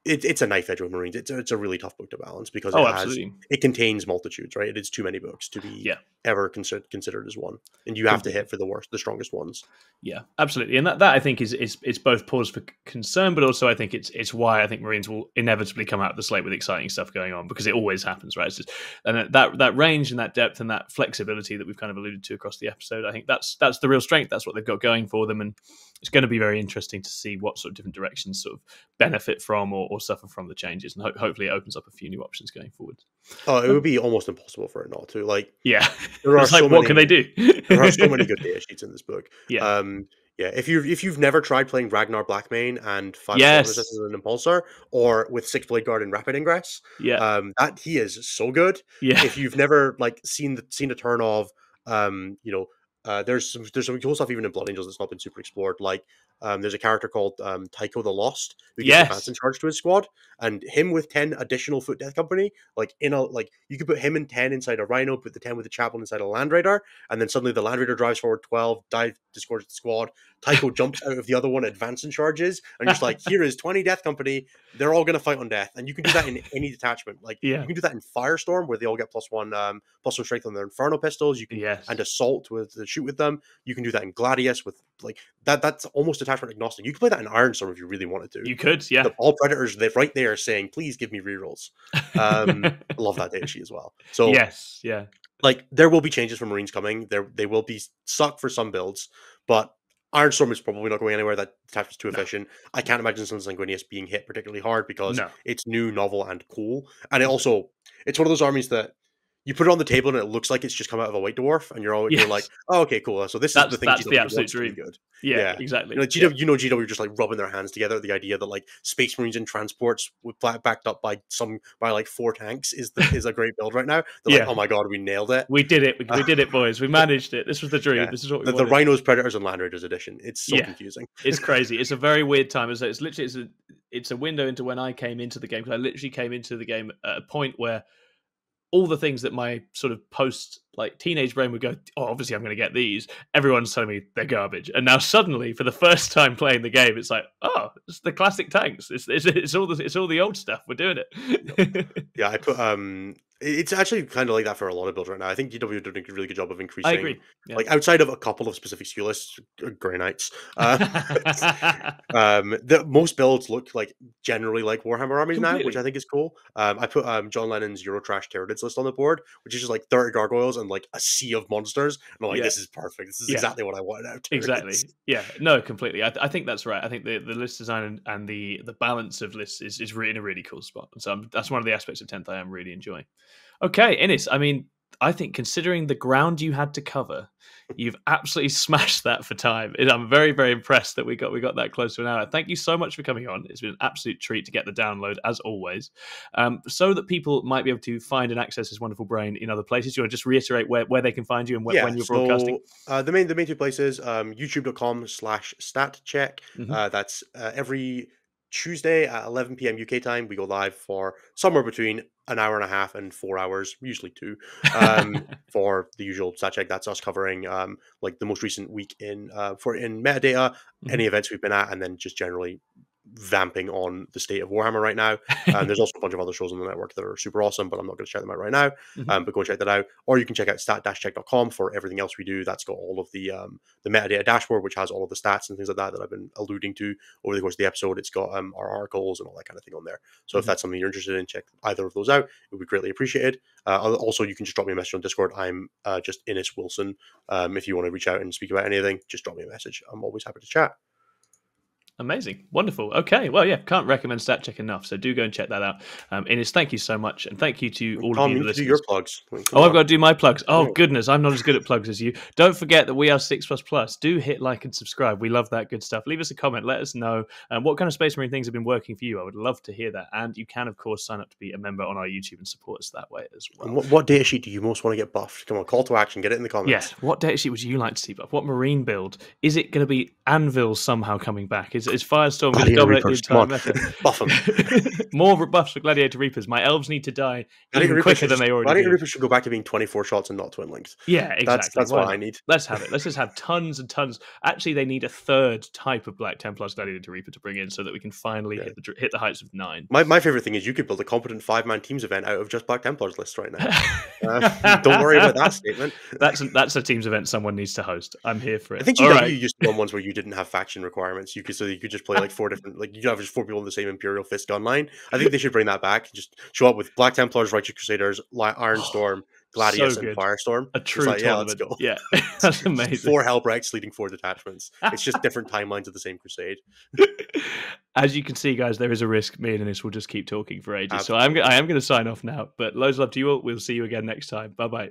it, it's a knife edge with Marines. It's a, it's a really tough book to balance because Oh, it has absolutely. it contains multitudes, right? It is too many books to be Yeah. Ever considered considered as one, and you have to hit for the worst, the strongest ones. Yeah, absolutely, and that, that I think is is it's both pause for concern, but also I think it's it's why I think Marines will inevitably come out of the slate with exciting stuff going on because it always happens, right? It's just, and that that range and that depth and that flexibility that we've kind of alluded to across the episode, I think that's that's the real strength. That's what they've got going for them, and it's going to be very interesting to see what sort of different directions sort of benefit from or, or suffer from the changes, and ho- hopefully it opens up a few new options going forward. Oh, it would be almost impossible for it not to. Like Yeah, there are like so what many, can they do? there are so many good data sheets in this book. Yeah. Um, yeah. If you've if you've never tried playing Ragnar Blackmane and five Yes. yes. as an impulsor, or with six blade guard and rapid ingress, yeah, um, that he is so good. yeah, if you've never like seen the seen a turn of um, you know, Uh, there's some there's some cool stuff even in Blood Angels that's not been super explored. Like um, there's a character called um, Tycho the Lost who gives Yes. advance in charge to his squad, and him with ten additional Foot Death Company, like in a like you could put him and ten inside a Rhino, put the ten with the Chaplain inside a Land Raider, and then suddenly the Land Raider drives forward twelve, dive discords the squad. Tycho jumps out of the other one, advancing charges, and you're just like here is twenty Death Company. They're all gonna fight on death, and you can do that in any detachment. Like Yeah. you can do that in Firestorm, where they all get plus one um plus one strength on their Inferno pistols. You can Yes. and assault with the shoot with them. You can do that in Gladius with like that. That's almost attachment agnostic. You can play that in Ironstorm if you really wanted to. you could, yeah. The, all predators, they're right there saying, "Please give me rerolls." Um, I love that data sheet as well. So yes, yeah. like there will be changes for Marines coming. There they will be suck for some builds, but Ironstorm is probably not going anywhere. That detachment's too No. efficient. I can't imagine Sun Sanguinius being hit particularly hard because No. it's new, novel, and cool. And it also it's one of those armies that you put it on the table and it looks like it's just come out of a white dwarf, and you're all you're like, oh, okay, cool. So this That's- is the thing. that's the absolute wants to be dream. Good. Yeah, Yeah. exactly. You know, GW, you know, GW just like rubbing their hands together. at The idea that like Space Marines and transports with back- backed up by some by like four tanks is the, is a great build right now. They're Yeah. like, oh my god, we nailed it. We did it. We, we did it, boys. We managed it. This was the dream. Yeah. This is what we The, the. Rhinos, Predators, and Land Raiders edition. It's so Yeah. confusing. it's crazy. It's a very weird time. It's, it's literally it's a it's a window into when I came into the game because I literally came into the game at a point where all the things that my sort of post like teenage brain would go, oh, obviously I'm going to get these. Everyone's telling me they're garbage, and now suddenly, for the first time playing the game, it's like, oh, it's the classic tanks. It's it's, it's all the it's all the old stuff. We're doing it. Yeah, I put um. It- It's actually kind of like that for a lot of builds right now. I think GW are doing a really good job of increasing. I agree. Yeah. Like outside of a couple of specific skew lists, uh, Grey Knights, uh, um, the most builds look like generally like Warhammer armies now, which I think is cool. Um, I put um John Lennon's Eurotrash Tyranids list on the board, which is just like thirty gargoyles and like a sea of monsters, and I'm like, Yeah. this is perfect. This is Yeah. exactly what I wanted out. of exactly yeah no completely I, th- I think that's right i think the, the list design and, and the the balance of lists is, is really in a really cool spot so I'm, that's one of the aspects of 10th i am really enjoying okay Innes i mean i think considering the ground you had to cover you've absolutely smashed that for time i'm very very impressed that we got we got that close to an hour thank you so much for coming on it's been an absolute treat to get the download as always um, so that people might be able to find and access this wonderful brain in other places you want to just reiterate where, where they can find you and wh- when you're broadcasting So, uh, the main the main two places, um, youtube.com slash stat check. Mhm. Uh, that's uh, every Tuesday at 11 p.m. UK time. We go live for somewhere between an hour and a half and four hours, usually two, um, for the usual stat check. That's us covering um, like the most recent week in uh, for in metadata, Mhm. any events we've been at, and then just generally vamping on the state of Warhammer right now. And there's also a bunch of other shows on the network that are super awesome, but I'm not going to check them out right now. Mhm. Um, but go and check that out. Or you can check out stat-check.com for everything else we do. That's got all of the um, the metadata dashboard, which has all of the stats and things like that that I've been alluding to over the course of the episode. It's got um, our articles and all that kind of thing on there. So if Mhm. that's something you're interested in, check either of those out. It would be greatly appreciated. Uh, also, you can just drop me a message on Discord. I'm uh, just Innes Wilson. Um, if you want to reach out and speak about anything, just drop me a message. I'm always happy to chat. Amazing, wonderful. Okay, well, yeah, can't recommend Stat Check enough. So do go and check that out. Um, Innes, thank you so much, and thank you to all Tom, of you you do your plugs. Oh, I've got to do my plugs. Oh goodness, I'm not as good at plugs as you. Don't forget that we are Six Plus Plus. Do hit like and subscribe. We love that good stuff. Leave us a comment. Let us know um, what kind of Space Marine things have been working for you. I would love to hear that. And you can, of course, sign up to be a member on our YouTube and support us that way as well. And what, what data sheet do you most want to get buffed? Come on, call to action. Get it in the comments. Yes. What data sheet would you like to see buff? What marine build? Is it going to be Anvil somehow coming back? Is, is Firestorm going to dominate the Reapers, come entire meta? Buff 'em. More buffs for Gladiator Reapers. My elves need to die Gladiator even quicker than they already Gladiator do. Reapers should go back to being 24 shots and not twin linked. Yeah, exactly. That's that's Why what? I need. Let's have it. Let's just have tons and tons. Actually, they need a third type of Black Templars Gladiator Reaper to bring in, so that we can finally Yeah. hit the hit the heights of nine. My, my favorite thing is you could build a competent five man teams event out of just Black Templars list right now. Uh, don't worry about that statement. That's a, that's a teams event someone needs to host. I'm here for it. I think GW right. used to run ones where you didn't have faction requirements. You could so you could just play uh like four different like you could have just four people in the same Imperial Fist gun line. I think they should bring that back. Just show up with Black Templars, Righteous Crusaders, Iron oh, Storm, Gladius, so and. Firestorm. A true like, let's tournament. go. Yeah, that's amazing. Four Helbrechts leading four detachments. It's just different timelines of the same crusade. As you can see, guys, there is a risk. Me and Innes will just keep talking for ages. So I'm I am going to sign off now. But loads of love to you all. We'll see you again next time. Bye bye.